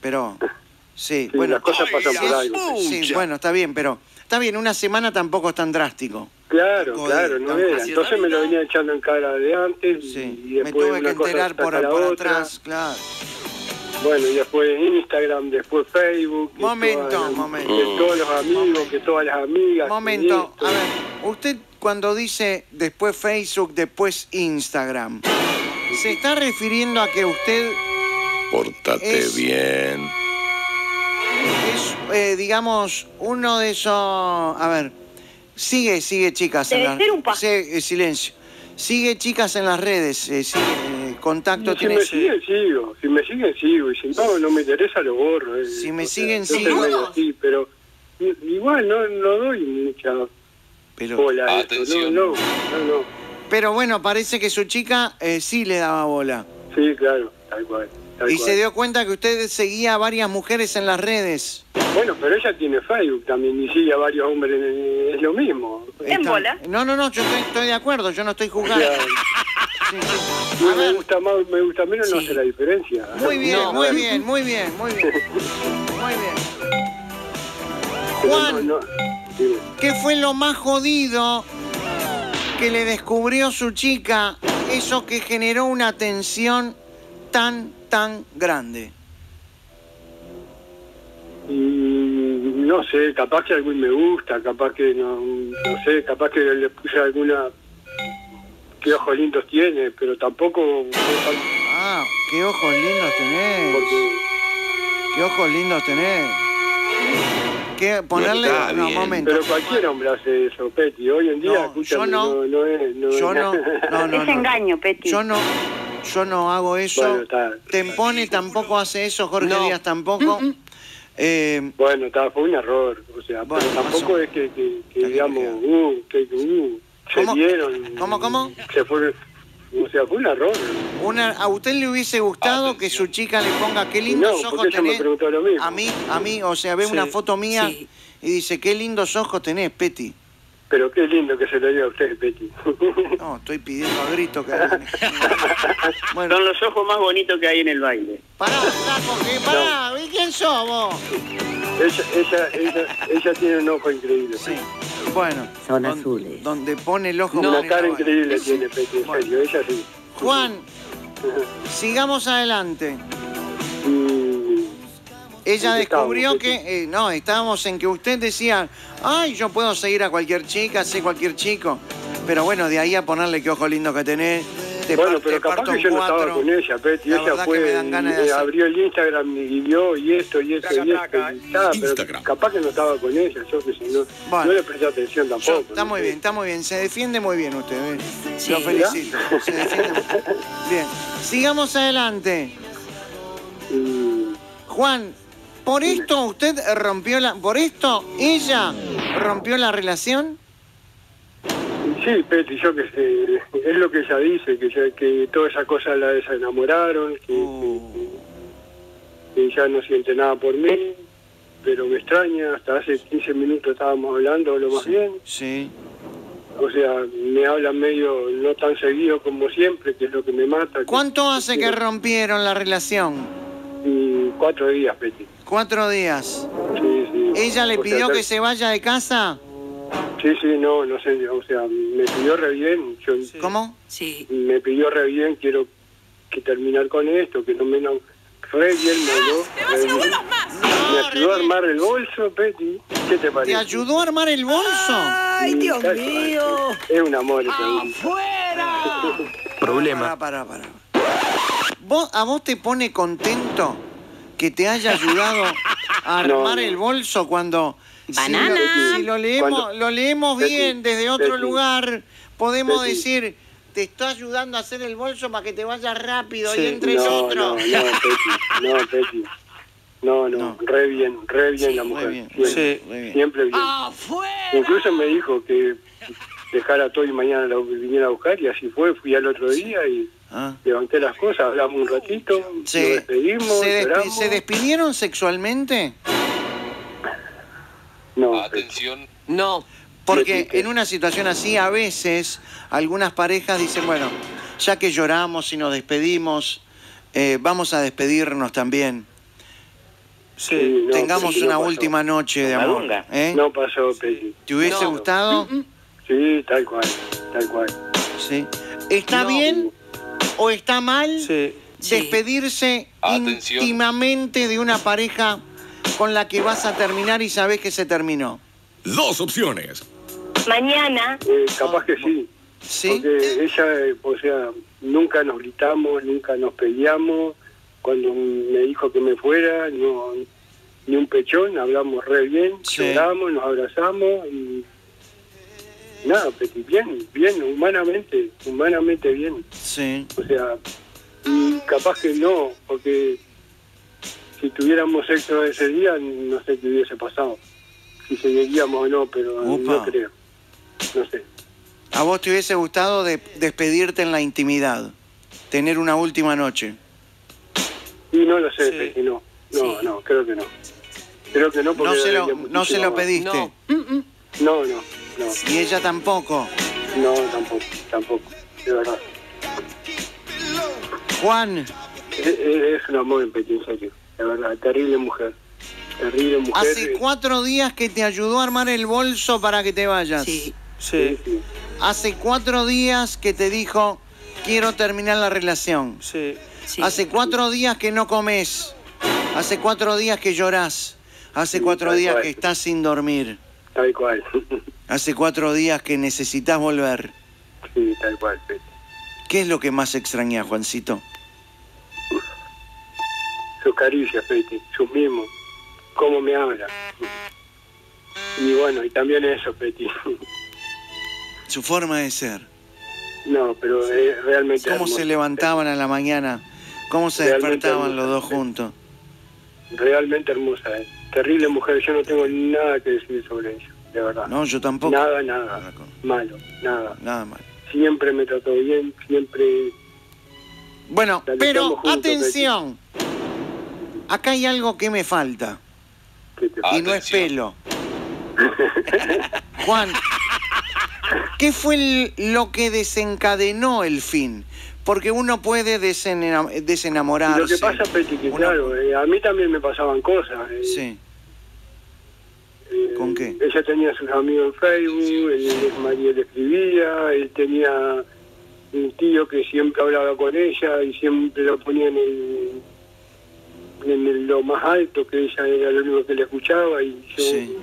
Pero (laughs) sí, Sí, bueno, las cosas pasan por algo. Sí, bueno, está bien, pero está bien, una semana tampoco es tan drástico. Claro, claro, no era. Entonces me lo venía echando en cara de antes Sí, y me después tuve que enterar por, por atrás, claro. Bueno, y después Instagram, después Facebook. Momento, todas- momento. Que todos los amigos, que todas las amigas. Momento, a ver, usted cuando dice después Facebook, después Instagram, ¿se está refiriendo a que usted Pórtate Es- bien. es, eh, digamos, uno de esos... A ver, sigue, sigue chicas en ser un pa- Sí, eh, silencio. Sigue chicas en las redes, eh, sigue, eh, contacto si tiene... me siguen, sigo. Si me siguen, sigo. Y si no, no me interesa, lo borro. eh. Si me O siguen, sigo. así, pero igual no, no doy mucha Pero, bola. Atención. No, no, no, no. pero bueno, parece que su chica eh, sí le daba bola. Sí, claro, tal cual. tal Y cual. se dio cuenta que usted seguía a varias mujeres en las redes. Bueno, pero ella tiene Facebook también y sigue a varios hombres, eh, es lo mismo. En bola. No, no, no, yo estoy, estoy de acuerdo, yo no estoy O jugando. Sí, A me ver, gusta más, me gusta menos, no hace la diferencia. muy bien, No, muy bien, muy bien, muy bien. Muy bien. Juan. no, no, dime. ¿Qué fue lo más jodido que le descubrió su chica? Eso que generó una tensión tan, tan grande. Y no sé, capaz que algún me gusta, capaz que no, no sé, capaz que le puse alguna qué ojos lindos tiene, pero tampoco Ah, qué ojos lindos tenés. porque Qué ojos lindos tenés. ¿Qué? Ponerle. No, momento. pero cualquier hombre hace eso, Peti. Hoy en día, No, yo no. no, es, no Yo (laughs) es- no, no, no, es engaño, Peti. Yo no, yo no hago eso. Bueno, está. Tempone tampoco hace eso, Jorge No. Díaz tampoco. Eh, Bueno, está, fue un error, o sea, Bueno, pero tampoco pasó. es que, que, que digamos, uh, que, que, uh, se ¿Cómo? dieron. ¿Cómo, cómo? Se fue, o sea, fue un error. una, ¿A usted le hubiese gustado que su chica le ponga qué lindos no, ojos me tenés? preguntó lo mismo. A mí, a mí, o sea, ve Sí, una foto mía sí. y dice, qué lindos ojos tenés, Peti. Pero qué lindo que se lo diga a usted, Peti. No, estoy pidiendo a grito que... bueno, Son los ojos más bonitos que hay en el baile. pará, flaco, que pará, ¿y quién sos vos? ella, ella, ella, ella tiene un ojo increíble. Sí, bueno. Son don- azules. Donde pone el ojo... Una pone la cara increíble tiene Peti, en Bueno. serio, ella sí. Juan, (laughs) sigamos adelante. Y Ella ¿En qué descubrió que, eh, no, estábamos en que usted decía, ay, yo puedo seguir a cualquier chica, sé cualquier chico. Pero bueno, de ahí a ponerle qué ojo lindo que tenés, te, bueno, par- pero te capaz que yo no estaba con ella, Peti. La Ella fue, me dan ganas de eh, hacer- abrió el Instagram y vio y esto y esto y esto. y pero capaz que no estaba con ella, yo que sé, no, Bueno. no le presté atención Yo- tampoco. está no muy bien, está muy bien, se defiende muy bien usted, ¿eh? Sí. lo felicito. Se defiende muy bien. Bien, sigamos adelante. (laughs) Y- Juan, ¿Por esto usted rompió la... ¿Por esto ella rompió la relación? Sí, Peti, yo que sé, es lo que ella dice, que, que toda esa cosa la desenamoraron, que, que- que ya no siente nada por mí, pero me extraña, hasta hace 15 minutos estábamos hablando lo más bien, sí. o sea, me habla medio no tan seguido como siempre, que es lo que me mata. ¿Cuánto hace que rompieron la relación? Y cuatro días, Peti. Cuatro días. Sí, sí. ¿Ella le sea, pidió que se vaya de casa? Sí, sí, no, no sé, o sea, me pidió re bien, yo ¿Cómo? Sí. me pidió re bien, quiero que terminar con esto, que no me no, re bien me re bien. Me ayudó a armar el bolso, Peti, ¿qué te parece? ¿Te ayudó a armar el bolso? Ay, Dios mío. Es un amor hombre. (laughs) Problema. Pará, pará, pará. ¿Vos, ¿A vos te pone contento que te haya ayudado a (laughs) armar no. el bolso cuando... si Banana. lo- Si lo leemos, Cuando- lo leemos bien desde otro lugar, podemos decir, te está ayudando a hacer el bolso para que te vayas rápido Sí. y entres No, otro. no, no, Peti, no, Peti. No, no, No. re bien, re bien Sí, la re mujer. bien. Siempre, Sí. Muy bien. siempre bien. Incluso me dijo que dejara todo y mañana lo viniera a buscar y así fue. Fui al otro día y Ah. levanté las cosas, hablamos un ratito, nos Se, despedimos, se despi- lloramos. ¿Se despidieron sexualmente? No. Atención, No. Porque en una situación así, a veces, algunas parejas dicen, bueno, ya que lloramos y nos despedimos, eh, vamos a despedirnos también. Sí, no, Tengamos no una última noche de amor. ¿eh? No pasó, Peti. ¿Te hubiese No. gustado? Sí, tal cual, tal cual. Sí. ¿Está No. bien o está mal Sí. Despedirse Atención. íntimamente de una pareja con la que vas a terminar y sabes que se terminó? Dos opciones. Mañana, Eh, capaz que sí, ¿Sí? porque ella, eh, o sea, nunca nos gritamos, nunca nos peleamos. Cuando me dijo que me fuera, no, ni un pechón, hablamos re bien, Sí. lloramos, nos abrazamos y nada, Peti, bien, bien, humanamente, humanamente bien. Sí. O sea, y capaz que no, porque si tuviéramos sexo ese día, no sé qué hubiese pasado. Si seguiríamos o no, pero Upa. no creo. No sé. ¿A vos te hubiese gustado de- despedirte en la intimidad? Tener una última noche. Y no lo sé, Sí. Peti, no. No, Sí. no, creo que no. Creo que no, porque No se lo, no se lo pediste. No. No, no, no, Y ella tampoco. no, tampoco, tampoco, de verdad. Juan, Es, es- es un amor en serio, de verdad, terrible mujer. Terrible mujer. hace cuatro días que te ayudó a armar el bolso para que te vayas. Sí. Sí. sí, Hace cuatro días que te dijo, quiero terminar la relación. Sí. Sí. Hace cuatro días que no comes. Hace cuatro días que llorás. Hace Sí, cuatro días cual. que estás sin dormir. tal cual. (laughs) Hace cuatro días que necesitas volver. sí, tal cual, Peti. ¿Qué es lo que más extraña, Juancito? sus caricias, Peti, sus mimos, cómo me habla. Y bueno, y también eso, Peti. Su forma de ser. No, pero es realmente ¿Cómo hermoso. se levantaban a la mañana? ¿Cómo se Realmente despertaban hermosa, los dos juntos? Realmente hermosa, ¿eh? Terrible mujer, yo no tengo nada que decir sobre ella, de verdad. No, yo tampoco. Nada, nada, malo, nada. Nada mal. Siempre me trató bien, siempre... Bueno, La pero juntos, atención. Acá hay algo que me falta. que te- Y no es pelo. (laughs) Juan, ¿qué fue el- lo que desencadenó el fin? Porque uno puede desenamorarse. lo que pasa, Peti, que claro, eh, a mí también me pasaban cosas. eh, Sí. ¿Con qué? Ella tenía sus amigos en Facebook, él, María le escribía, él tenía un tío que siempre hablaba con ella y siempre lo ponía en el, en el- lo más alto, que ella era lo único que le escuchaba y yo Sí.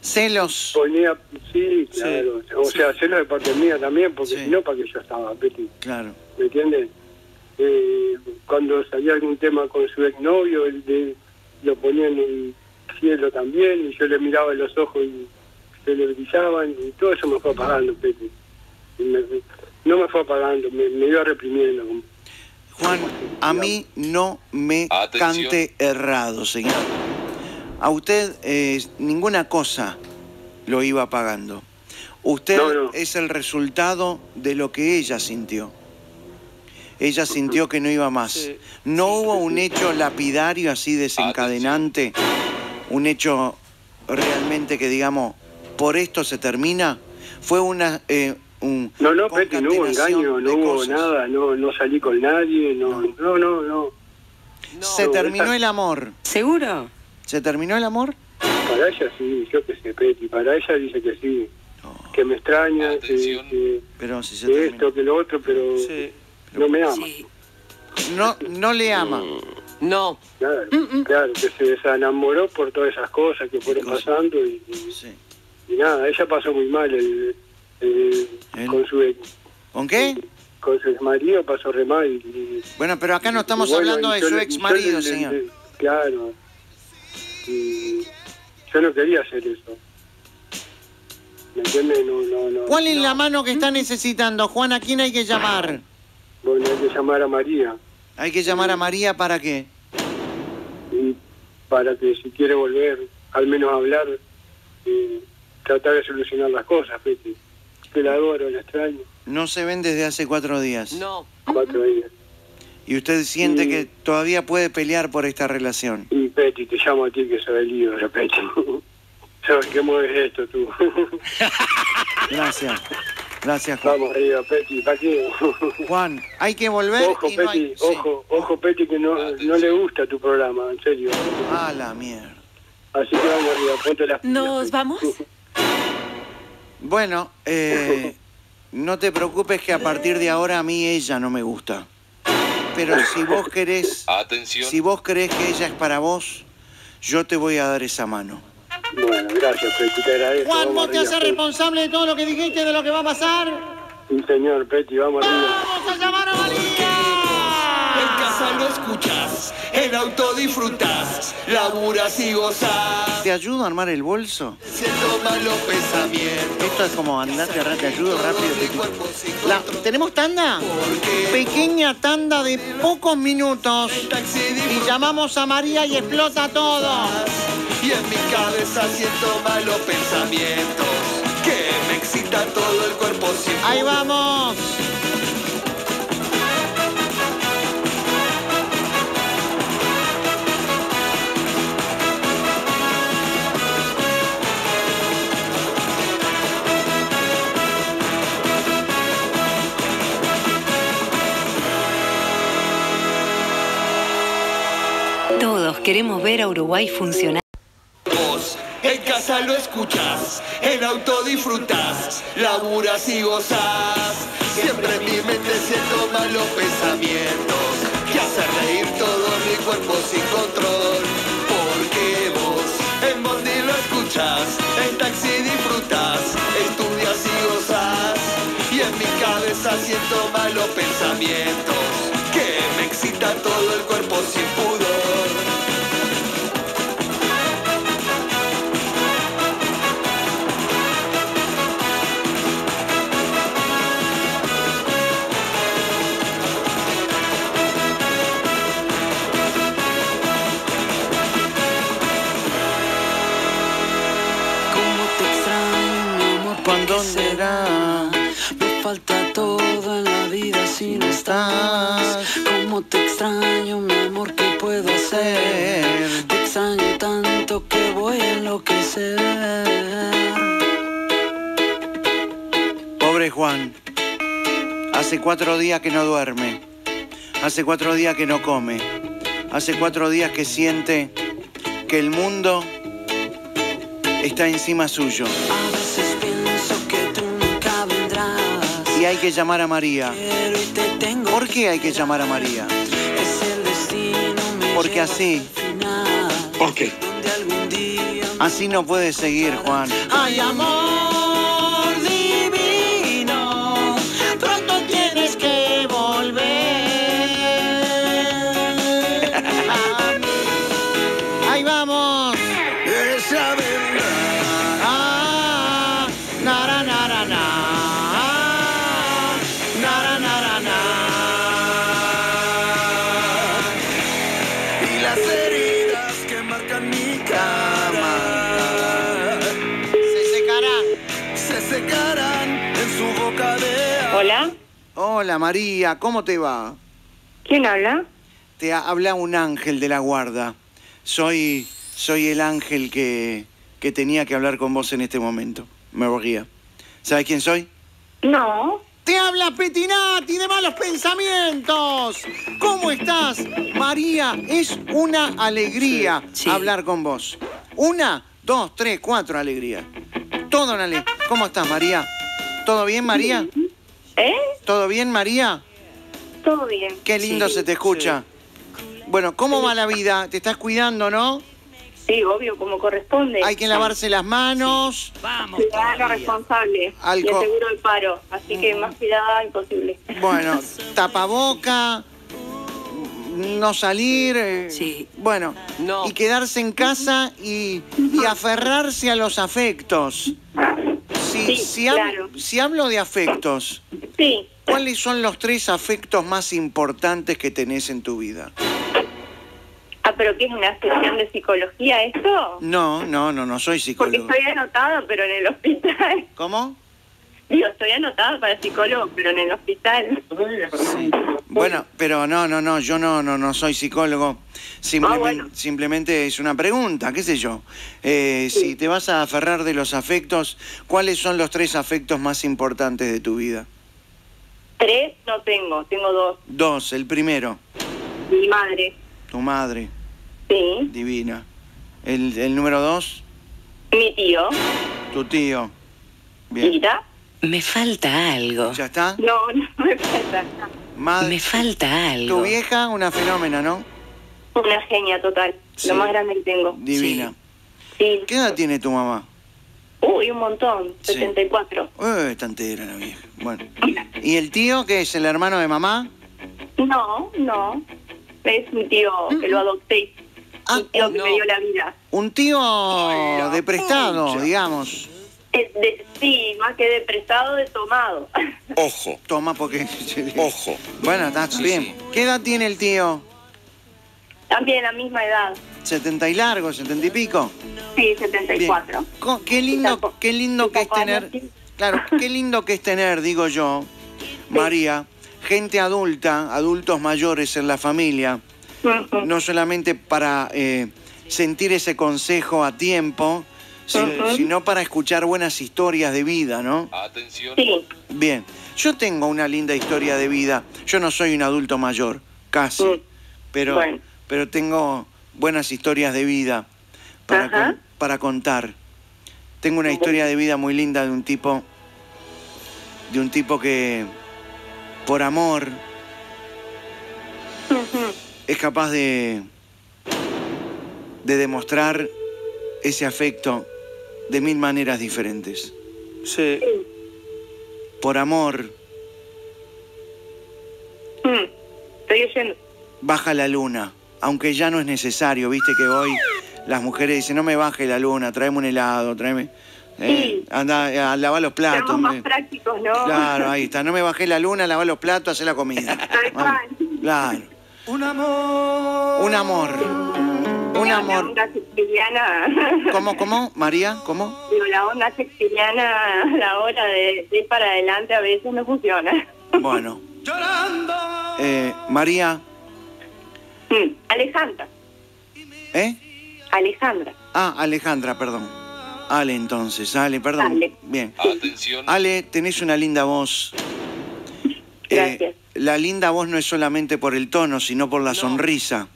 Celos. ponía, sí, claro, o sea, hacerlo de parte mía también, porque Sí. si no, para que yo estaba, Betty, Claro. ¿me entiendes? Eh, cuando salía algún tema con su exnovio, él de- lo ponía en el cielo también, y yo le miraba en los ojos y se le brillaban, y todo eso me fue apagando. Y me- no me fue apagando, me, me iba reprimiendo. Juan, a mí no me Atención. cante errado, señor. A usted eh, ninguna cosa lo iba pagando. Usted No, no. es el resultado de lo que ella sintió. Ella sintió que no iba más. No hubo un hecho lapidario así desencadenante, un hecho realmente que digamos, por esto se termina. Fue una... eh, un No, no, Peti, no hubo engaño, no hubo cosas. nada, no, no salí con nadie, no, no, no, no. Se No, terminó esa- el amor. ¿Seguro? ¿Se terminó el amor? Para ella sí, yo que sé, Peti, para ella dice que sí, que me extraña, que, que- Pero si se que esto, que lo otro, pero no me ama. Sí. No, no le ama. No. Claro, claro, que se desenamoró por todas esas cosas que fueron pasando y, y- Sí. y nada, ella pasó muy mal el, el- ¿El? con su ex, ¿Con qué? con su ex marido pasó re mal y, Bueno, pero acá no estamos bueno, hablando de su ex marido, señor. le- claro. Y yo no quería hacer eso. ¿Me entiendes? No, no, no. ¿Cuál es la mano que está necesitando, Juan? ¿A quién hay que llamar? Bueno, hay que llamar a María Hay que llamar a María para qué? Para que si quiere volver, al menos hablar, y tratar de solucionar las cosas, Peti. Que la adoro, la extraño. No se ven desde hace cuatro días. No. Cuatro días. Y usted siente que todavía puede pelear por esta relación. Y Peti, te llamo a ti que soy el líder, Peti. (laughs) Sabes que mueves esto tú. (laughs) Gracias. Gracias, Juan. Vamos arriba, Peti, ¿para qué? Juan, hay que volver Ojo, y no hay... Peti, sí. ojo, ojo, Peti, que no, no le gusta tu programa, en serio. A la mierda. Así que vamos arriba, ponte las ¿Nos vamos? (laughs) Bueno, eh, no te preocupes que a partir de ahora a mí ella no me gusta. Pero si vos querés, (laughs) Atención. si vos crees que ella es para vos, yo te voy a dar esa mano. Gracias, Peti, te agradezco. Juan, vamos vos te haces Peti. responsable de todo lo que dijiste, de lo que va a pasar. Sí, señor, Peti, vamos arriba. ¡Vamos a llamar a En María! casa lo escuchas, en auto disfrutas, laburas y gozas. ¿Te ayudo a armar el bolso? Siento malos pensamientos. Esto es como andarte, ahora te ayudo rápido. Sin La-. ¿Tenemos tanda? Porque Pequeña tanda de pocos minutos. Y llamamos a María y explota todo. Y en mi cabeza siento malos pensamientos. Que me excita todo el cuerpo sin Ahí vamos. Todos queremos ver a Uruguay funcionar. Casa lo escuchas, en auto disfrutas, laburas y gozas. Siempre en mi mente siento malos pensamientos que hacen reír todo mi cuerpo sin control. Porque vos en Bondi lo escuchas, en taxi disfrutas, estudias y gozas. Y en mi cabeza siento malos pensamientos que me excita todo el cuerpo sin pudor. Me falta todo en la vida si no estás. Cómo te extraño, mi amor, ¿qué puedo hacer? Te extraño tanto que voy a enloquecer. Pobre Juan. Hace cuatro días que no duerme. Hace cuatro días que no come. Hace cuatro días que siente que el mundo está encima suyo. Y hay que llamar a María. ¿Por qué hay que llamar a María? Porque así, ¿Por qué? así no puede seguir, Juan. Ay, amor Hola María, ¿cómo te va? ¿quién habla? Te ha- habla un ángel de la guarda. Soy, soy el ángel que, que tenía que hablar con vos en este momento. Me borría. ¿Sabes quién soy? No, Te habla Petinati de malos pensamientos. ¿Cómo estás, María? Es una alegría Sí, sí. hablar con vos. Una, dos, tres, cuatro alegrías. Todo una alegría. ¿Cómo estás, María? ¿Todo bien, María? ¿Eh? ¿Todo bien, María? Todo bien. Qué lindo Sí, se te escucha. Bueno, ¿cómo va la vida? ¿Te estás cuidando, no? Sí, obvio, como corresponde. Hay que lavarse las manos. Ciudadano responsable y Alco- el seguro de paro. Así que más cuidada imposible. Bueno, (laughs) tapaboca, no salir. eh, Sí. Bueno, No. y quedarse en casa y, y aferrarse a los afectos. Si, Sí, si, hab- claro. si hablo de afectos, Sí, ¿cuáles son los tres afectos más importantes que tenés en tu vida? ah, pero ¿qué es una sesión de psicología esto? No, no, no, no soy Porque psicólogo. estoy anotada, pero en el hospital. ¿Cómo? Digo, estoy anotada para psicólogo, pero en el hospital. Bueno, pero no, no, no, yo no, no, no soy psicólogo. Simplemente, Ah, bueno. simplemente es una pregunta, qué sé yo. Eh, Si te vas a aferrar de los afectos, ¿cuáles son los tres afectos más importantes de tu vida? Tres no tengo, tengo dos. Dos, el primero, Mi madre, tu madre, sí. divina. El, el número dos, Mi tío, tu tío. Bien. Me falta algo. ¿ya está? No, no me pasa. Madre, Me falta algo. tu vieja, una fenómena, ¿no? Una genia total. Sí. Lo más grande que tengo. Divina. Sí. ¿Qué edad tiene tu mamá? Uy, un montón. Sí. 74. Uy, está entera la vieja. Bueno. ¿Y el tío, que es el hermano de mamá? No, no. Es mi tío que lo adopté. Ah, mi tío que no. me dio la vida. Un tío de prestado, digamos. De- sí, más que de prestado, de tomado. (laughs) Ojo, Toma porque... ojo. Bueno, está bien. ¿Qué edad tiene el tío? También la misma edad. ¿70 y largo, 70 y pico? Sí, Bien. 74. Co- Qué lindo, Tampoco- qué lindo que es tener... Claro, qué lindo que es tener, digo yo, María, gente adulta, adultos mayores en la familia, Ujú. no solamente para eh, sentir ese consejo a tiempo, si- sino para escuchar buenas historias de vida, ¿no? Atención. Sí. Bien, yo tengo una linda historia de vida. Yo no soy un adulto mayor, casi, Mm. pero, Bueno. pero tengo buenas historias de vida para, con- para contar. Tengo una historia de vida muy linda de un tipo, de un tipo que por amor es capaz de, de demostrar ese afecto de mil maneras diferentes. Sí. Por amor Mm. Estoy oyendo. baja la luna, aunque ya no es necesario, viste que hoy las mujeres dicen, no me baje la luna, tráeme un helado, tráeme... eh, Sí. anda a lavar los platos. Seamos más hombre". prácticos, ¿no? Claro, ahí (laughs) está, no me bajé la luna, lavar los platos, hacer la comida. Tal Bueno, cual. claro. Un amor. Un amor. Un La amor. (laughs) onda shakespeariana. ¿Cómo, cómo, María? ¿Cómo? Digo, la onda shakespeariana a (laughs) la hora de, de ir para adelante a veces no funciona. Bueno, Llorando. eh, María. Alejandra. ¿eh? Alejandra. Ah, Alejandra, perdón. Ale entonces, Ale, perdón. Ale. Bien. Atención. Ale, tenés una linda voz. Eh, Gracias. la linda voz no es solamente por el tono, sino por la sonrisa.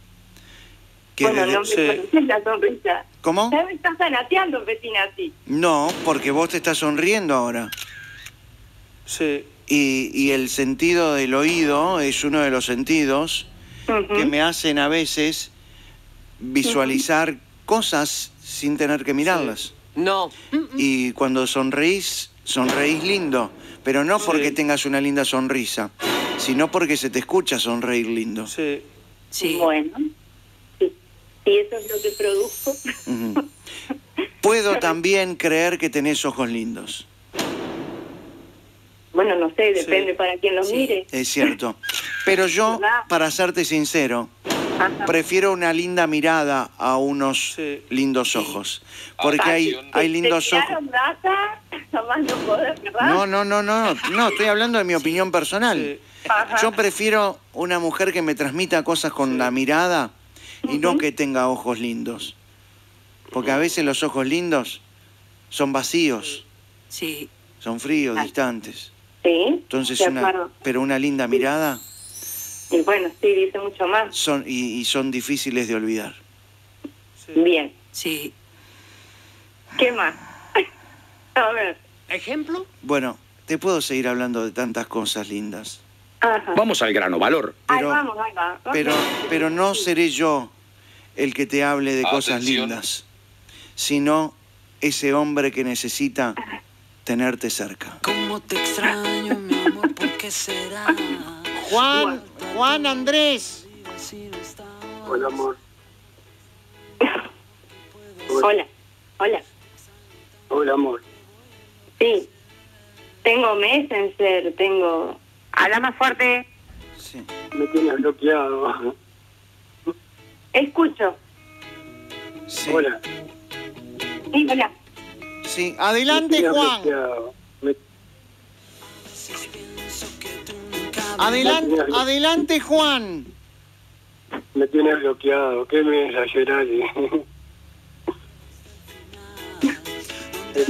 Que bueno, desde- no me sí. conoces la sonrisa. ¿Cómo? Ya me estás anateando, Petinati. No, porque vos te estás sonriendo ahora. Sí. Y, y el sentido del oído es uno de los sentidos que me hacen a veces visualizar cosas sin tener que mirarlas. No. Y cuando sonreís, sonreís lindo, pero no porque Sí. tengas una linda sonrisa, sino porque se te escucha sonreír lindo. Sí. Sí. Bueno. Si eso es lo que produzco. Ujú. (laughs) Puedo también creer que tenés ojos lindos. Bueno, no sé, depende para quién los mire. Es cierto. Pero yo, (laughs) para serte sincero, Ajá. prefiero una linda mirada a unos lindos ojos. Porque hay, hay ¿Te lindos ojos. (laughs) no. No, no, no, no, no, estoy hablando de mi opinión personal. Yo prefiero una mujer que me transmita cosas con la mirada y no que tenga ojos lindos. Porque a veces los ojos lindos son vacíos, Sí. son fríos, distantes. Sí, Entonces, de una, pero una linda mirada Y bueno, sí, dice mucho más. son y, y son difíciles de olvidar. Bien. Sí. ¿Qué más? (laughs) A ver. ¿Ejemplo? Bueno, te puedo seguir hablando de tantas cosas lindas, Ajá. Vamos al grano, valor. Ahí pero- vamos, ahí va. pero, pero no seré yo el que te hable de cosas Atención. lindas, sino ese hombre que necesita tenerte cerca. Cómo te extraño, mi amor, ¿por qué será? Juan, Juan Andrés. Hola, amor. Hola, hola. Hola, amor. Sí. Tengo Messenger, tengo... Habla más fuerte. Sí. Me tienes bloqueado. Escucho. Sí, Hola. Sí, hola. sí. Adelante, Juan. Adelante, adelante, Juan. Me tienes bloqueado. ¿Qué me es ayer, Ali?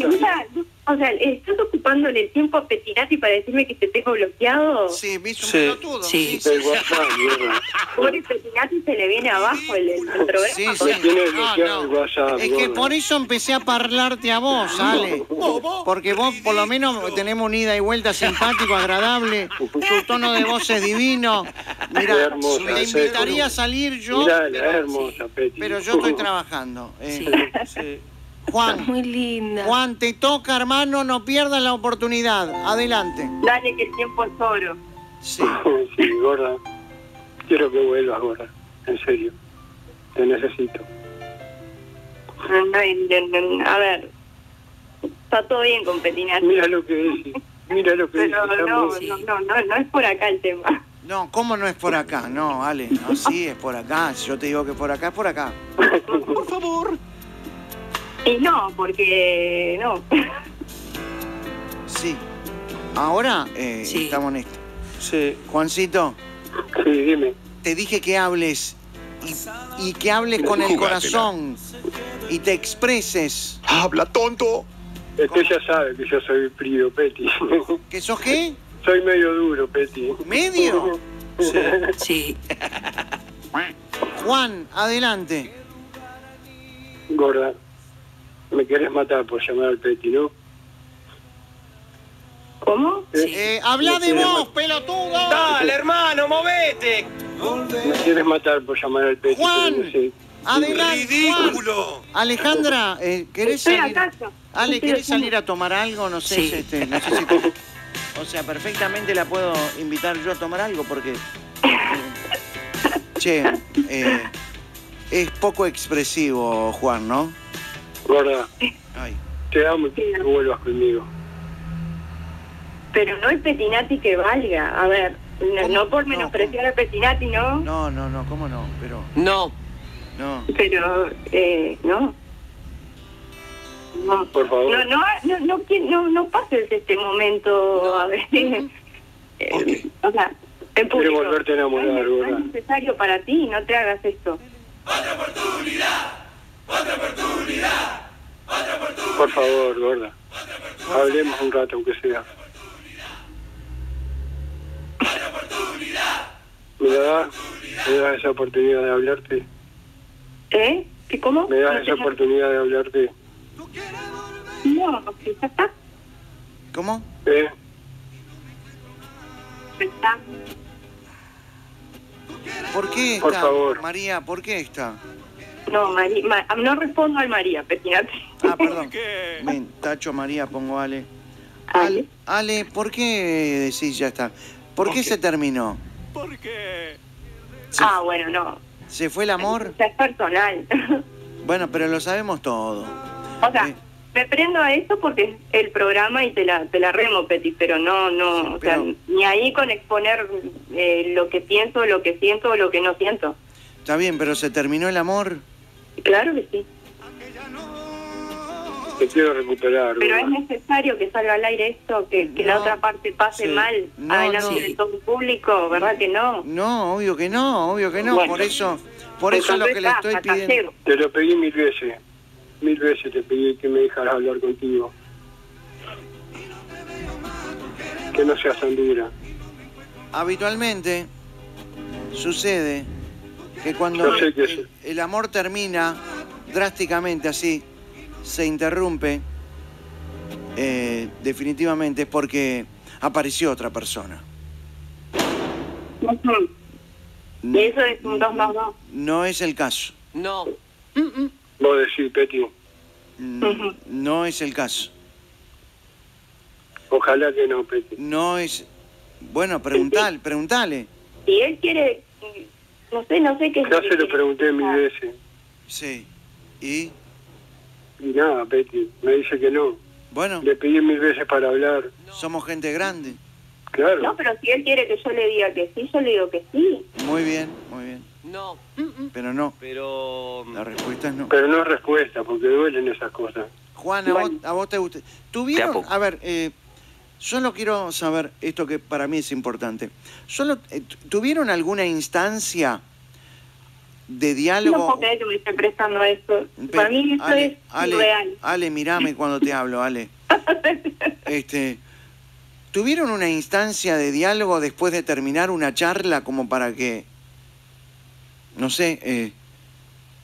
Mira, o sea, ¿estás ocupándole el tiempo a Petinati para decirme que te tengo bloqueado? Sí, viste un Sí. pelotudo. Sí. WhatsApp, mierda. Pobre Petinati se le viene abajo el, el programa. Sí, Me sí. tienes No, bloqueado el no. WhatsApp. Es que por eso empecé a parlarte a vos, Ale. Porque vos por lo menos tenemos una ida y vuelta simpático, agradable. Tu tono de voz es divino. Mira, hermosa, te invitaría a salir yo, es pero, hermosa, Peti. pero yo estoy (laughs) trabajando. Eh, Sí. Juan, (laughs) Muy linda. Juan, te toca, hermano, no pierdas la oportunidad. Adelante. Dale que el tiempo es oro. Sí. (laughs) Sí, gorda. Quiero que vuelvas, gorda. En serio. Te necesito. A ver, está todo bien con Petinati. Mira lo que decís. Mira lo que Pero decís. no, no, no, no, no es por acá el tema. No, ¿cómo no es por acá? No, Ale, no, sí, es por acá. Si yo te digo que por acá, es por acá. (laughs) Por favor. Y no, porque no. Sí. Ahora eh, Sí. estamos en esto. Sí. Juancito, Sí, dime. te dije que hables y, y que hables con el Jugátela. corazón y te expreses. ¡Habla, tonto! Este ya sabe que yo soy frío, Peti. (laughs) ¿Que sos qué? soy medio duro, Peti. ¿Medio? (laughs) Sí. Juan, adelante. Gorda. Me querés matar por llamar al Peti, ¿no? ¿Cómo? Eh, habla de vos, pelotudo. Dale, hermano, movete. Me quieres matar por llamar al Peti. Juan. pero no sé. Adelante, Juan. Alejandra, eh, ¿querés Estoy salir? acá. yo. Ale, ¿querés salir a tomar algo? No sé, Sí. si este, no sé si te- O sea, perfectamente la puedo invitar yo a tomar algo porque... eh, che, eh, es poco expresivo, Juan, ¿no? Gorda, Ay, te amo y quiero que vuelvas conmigo. Pero no el Petinati que valga. A ver, no, ¿Cómo? no por No, menospreciar al Petinati, ¿no? no, no, no, ¿cómo no? Pero, No. no. Pero, eh, no. No. Por favor. No, no, no, no, no, no pases este momento, a ver. (laughs) eh, o sea, en público. volverte a enamorar, no es, no es necesario para ti, no te hagas esto. Por favor, gorda. Hablemos un rato, aunque sea. ¿Me das, ¿Me das esa oportunidad de hablarte? ¿Eh? ¿Qué, ¿Cómo? ¿Me das No esa te- oportunidad de hablarte? No, ya está. ¿Cómo? ¿Eh? Está. ¿Por qué está? Por favor. María, ¿por qué está? No, Mari- Ma- no respondo al María, Petinati. Ah, perdón. (laughs) Ven, tacho María, pongo Ale. Ale. Ale, ¿por qué decís ya está? ¿Por qué se terminó? ¿Por qué? Ah, bueno, no. ¿Se fue el amor? O sea, es personal. (laughs) Bueno, pero lo sabemos todo. o sea, Eh. me prendo a eso porque es el programa y te la, te la remo, Peti, pero no, no, o sea, ni ahí con exponer eh, lo que pienso, lo que siento o lo que no siento. Está bien, pero se terminó el amor. Claro que sí. Te quiero recuperar. Pero es necesario que salga al aire esto, que, que la otra parte pase Sí. mal No, adelante no. de todo el público, ¿verdad que no? No, obvio que no, obvio que no. Bueno. por eso, por eso es lo que le estoy pidiendo. Te lo pedí mil veces. Mil veces te pedí que me dejaras hablar contigo. Que no seas tan dura. Habitualmente sucede que cuando Yo sé que el, amor termina drásticamente así, se interrumpe, eh, definitivamente es porque apareció otra persona. Eso es un 2 más 2. No es el caso. No. Vos decís, Peti. Mm. No es el caso. Ojalá que no, Peti. No es... Bueno, preguntale, preguntale. Si él quiere, no sé, no sé qué Ya se lo pregunté mil veces. Sí. ¿Y? Y nada, Peti. Me dice que no. Bueno, Le pedí mil veces para hablar. somos gente grande. Claro. No, pero si él quiere que yo le diga que sí, yo le digo que sí. Muy bien, muy bien. No. Pero no, Pero. la respuesta es no. Pero no es respuesta, porque duelen esas cosas. Juan, ¿a, vos, a vos te gusta? ¿Tuvieron, a ver, eh, solo quiero saber esto que para mí es importante. Solo, eh, tu- ¿Tuvieron alguna instancia de No diálogo? puedo creer que me esté prestando a esto. Pero, Para mí esto Ale, es Ale, real. Ale, mirame cuando te hablo, Ale. (laughs) Este, ¿Tuvieron una instancia de diálogo después de terminar una charla como para que, no sé, eh,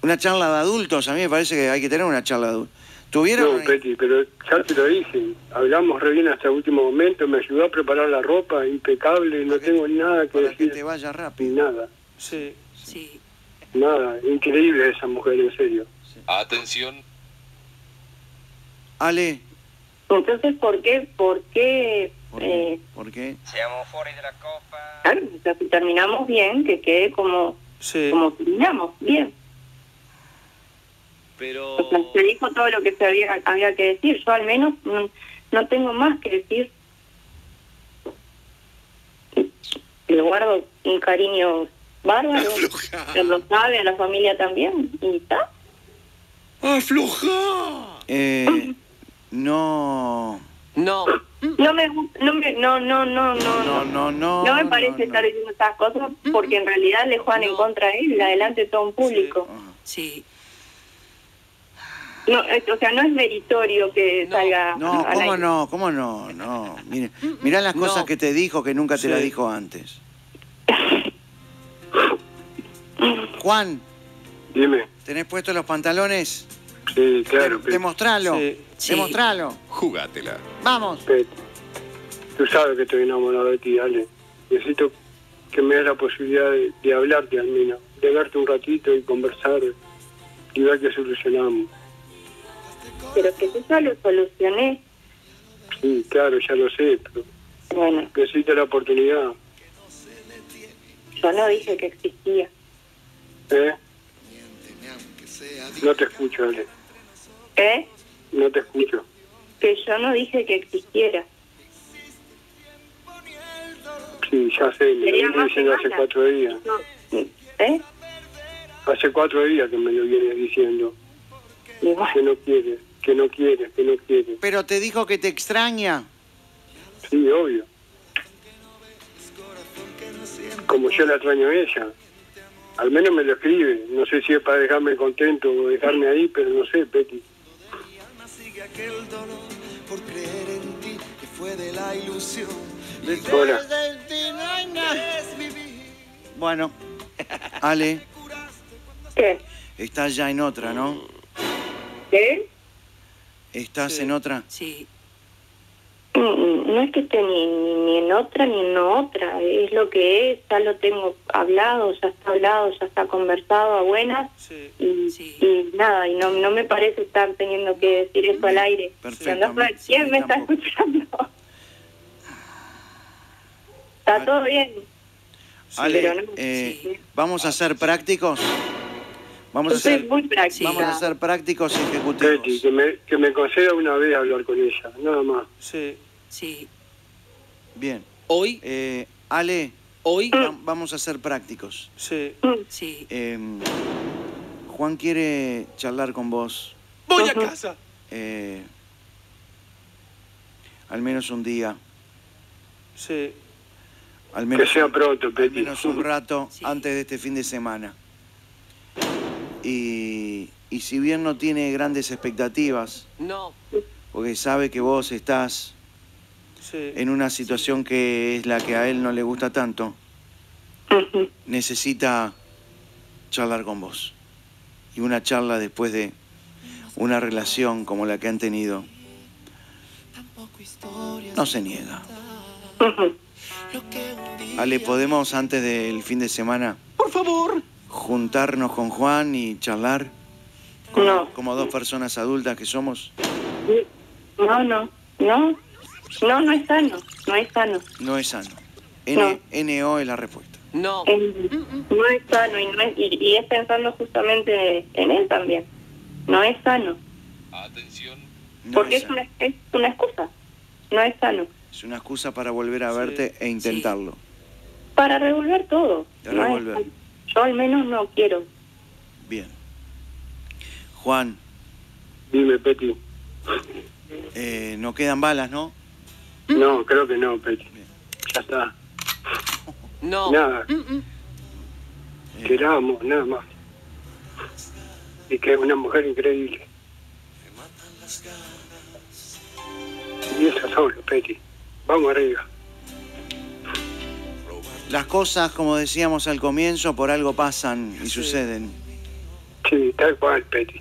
una charla de adultos? A mí me parece que hay que tener una charla de adultos. ¿Tuvieron No, Peti, pero ya te lo dije. Hablamos re bien hasta el último momento. Me ayudó a preparar la ropa, impecable. No que- tengo nada que para que decir. te vaya Ni rápido? nada. Sí. Sí. Nada. Increíble esa mujer, en serio. Atención. Ale, Entonces, ¿por qué? ¿Por qué? ¿por qué? Eh, ¿Por qué? claro, o sea, si terminamos bien, que quede como, Sí. como terminamos, bien. Pero. O sea, se dijo todo lo que se había, había que decir. Yo al menos no, no tengo más que decir. Le guardo un cariño bárbaro. (laughs) Él lo sabe, a la familia también. Y está. ¡Afloja! Eh, no, No. No me no me, no, no, no, no, no, no. no, no. No me parece no. estar diciendo estas cosas porque en realidad le juegan en contra de él, adelante de todo un público. Ajá. Sí. No, es- o sea, no es meritorio que No. salga No, ¿cómo aire. no? ¿Cómo no? No, mire, mirá las cosas No. que te dijo que nunca te Sí. las dijo antes. (laughs) Juan, Dime. ¿tenés puestos los pantalones? Sí, claro, Peti. Demostralo. Sí. Sí. Demostralo. Jugátela. Vamos. Peti. Tú sabes que estoy enamorado de ti, Ale. Necesito que me des la posibilidad de, de hablarte al menos. De verte un ratito y conversar y ver qué solucionamos. Pero que yo ya lo solucioné. Sí, claro, ya lo sé, pero Bueno, necesito la oportunidad. yo no dije que existía. ¿Eh? No te escucho, Ale. ¿Eh? No te escucho. Que yo no dije que existiera. Sí, ya sé, me lo más diciendo hace cuatro días. No, ¿Eh? Hace cuatro días que me lo vienes diciendo. Que no quieres, que no quieres, que no quieres. Pero te dijo que te extraña. Sí, obvio. Como yo la extraño a ella. Al menos me lo escribe. No sé si es para dejarme contento o dejarme ahí, pero no sé, Peti. Hola. Bueno, Ale, ¿Qué? estás ya en otra, ¿no? ¿Qué? ¿Estás en otra? Sí. Mm, No es que esté ni, ni, ni en otra ni en no otra, es lo que es, ya lo tengo hablado, ya está hablado, ya está conversado a buenas Sí. y, Sí. y nada, y no, no me parece estar teniendo que decir eso al aire. ¿Quién me está tampoco. escuchando? Está todo bien. Ale, pero no. eh, Sí. vamos a ser prácticos. Vamos a soy muy práctica. vamos a ser prácticos y Betty, ejecutivos. que me, que me conceda una vez hablar con ella, nada más. Sí. Sí. Bien. Hoy, Eh, Ale, hoy, va- vamos a ser prácticos. Sí. Sí. Em, Juan quiere charlar con vos Voy a casa. eh, al menos un día, Sí. al Que menos, sea pronto, al Betty. menos un rato Sí. antes de este fin de semana. Y, y si bien no tiene grandes expectativas, no. porque sabe que vos estás Sí. en una situación que es la que a él no le gusta tanto, (laughs) necesita charlar con vos. Y una charla después de una relación como la que han tenido, no se niega. (laughs) Ale, ¿podemos antes del fin de semana Por favor. Juntarnos con Juan y charlar No, como dos personas adultas que somos? no, no, no. No, no es sano, no es sano. No es sano. N NO es la respuesta. No. Eh, No es sano y, no es, y, y es pensando justamente en él también. No es sano, Atención. No porque es una, es una excusa. No es sano. Es una excusa para volver a verte e intentarlo. Para revolver todo. Para No es revolver. Yo al menos no quiero. Bien. Juan, Dime, Betty. eh, no quedan balas, ¿no? No, creo que no, Betty. Ya está. No. Nada. Eh, Que la amo, nada más. Y que es una mujer increíble. Y eso solo, Betty. Vamos arriba. Las cosas, como decíamos al comienzo, por algo pasan y suceden. Sí, tal cual, Betty.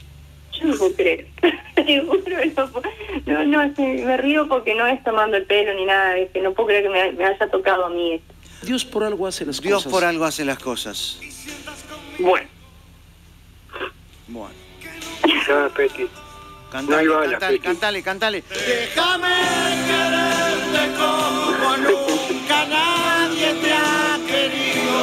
Yo no puedo creer. (laughs) No, no, no, me río porque no es tomando el pelo ni nada. Es que no puedo creer que me, me haya tocado a mí esto. Dios por algo hace las Dios cosas. por algo hace las cosas. Bueno. Bueno. Ya, Betty. Cantale, No cantale, cantale, cantale. Déjame quererte como nunca nadie te ha querido.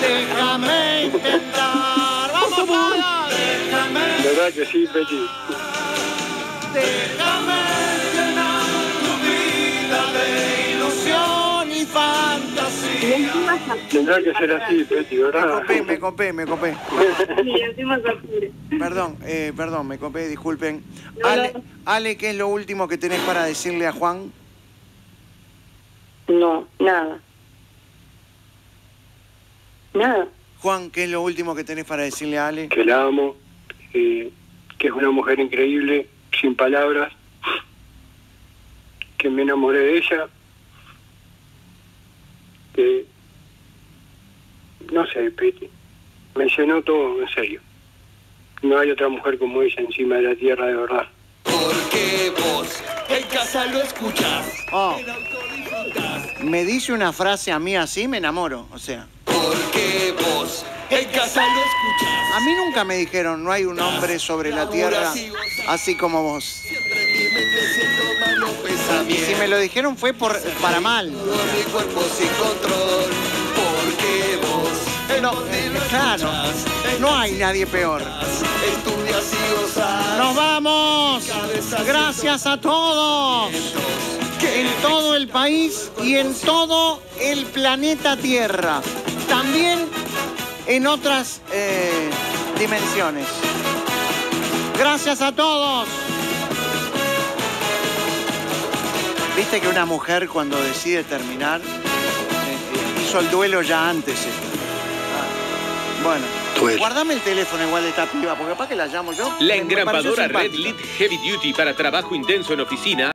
Déjame intentar. Vamos, para. Déjame, ¿Verdad que sí, Betty? déjame llenar tu vida de ilusión y fantasía. Tendrá que ser así, Betty, Me ¿verdad? copé, me copé, me copé. se apure. Perdón, eh, perdón, me copé, disculpen. Ale. Ale, ¿qué es lo último que tenés para decirle a Juan? No, nada. Nada. Juan, ¿qué es lo último que tenés para decirle a Ale? Que la amo. eh, que es una mujer increíble, sin palabras. Que me enamoré de ella. Que. No sé, Betty. Me llenó todo, en serio. No hay otra mujer como ella encima de la tierra, de verdad. Porque vos en casa lo escuchás. Oh, disfrutás. Me dice una frase a mí así, me enamoro. O sea, Porque vos en casa lo escuchás. a mí nunca me dijeron, no hay un hombre sobre la tierra así como vos. Y si me lo dijeron fue por, para mal. No, eh, claro, no hay nadie peor. ¡Nos vamos! Gracias a todos. En todo el país y en todo el planeta Tierra. También en otras eh, dimensiones. Gracias a todos. Viste que una mujer cuando decide terminar eh, hizo el duelo ya antes. Ah, Bueno, Duelo. guardame el teléfono igual de esta piba, porque capaz que la llamo yo. La engrapadora Red. Lit Heavy Duty para trabajo intenso en oficina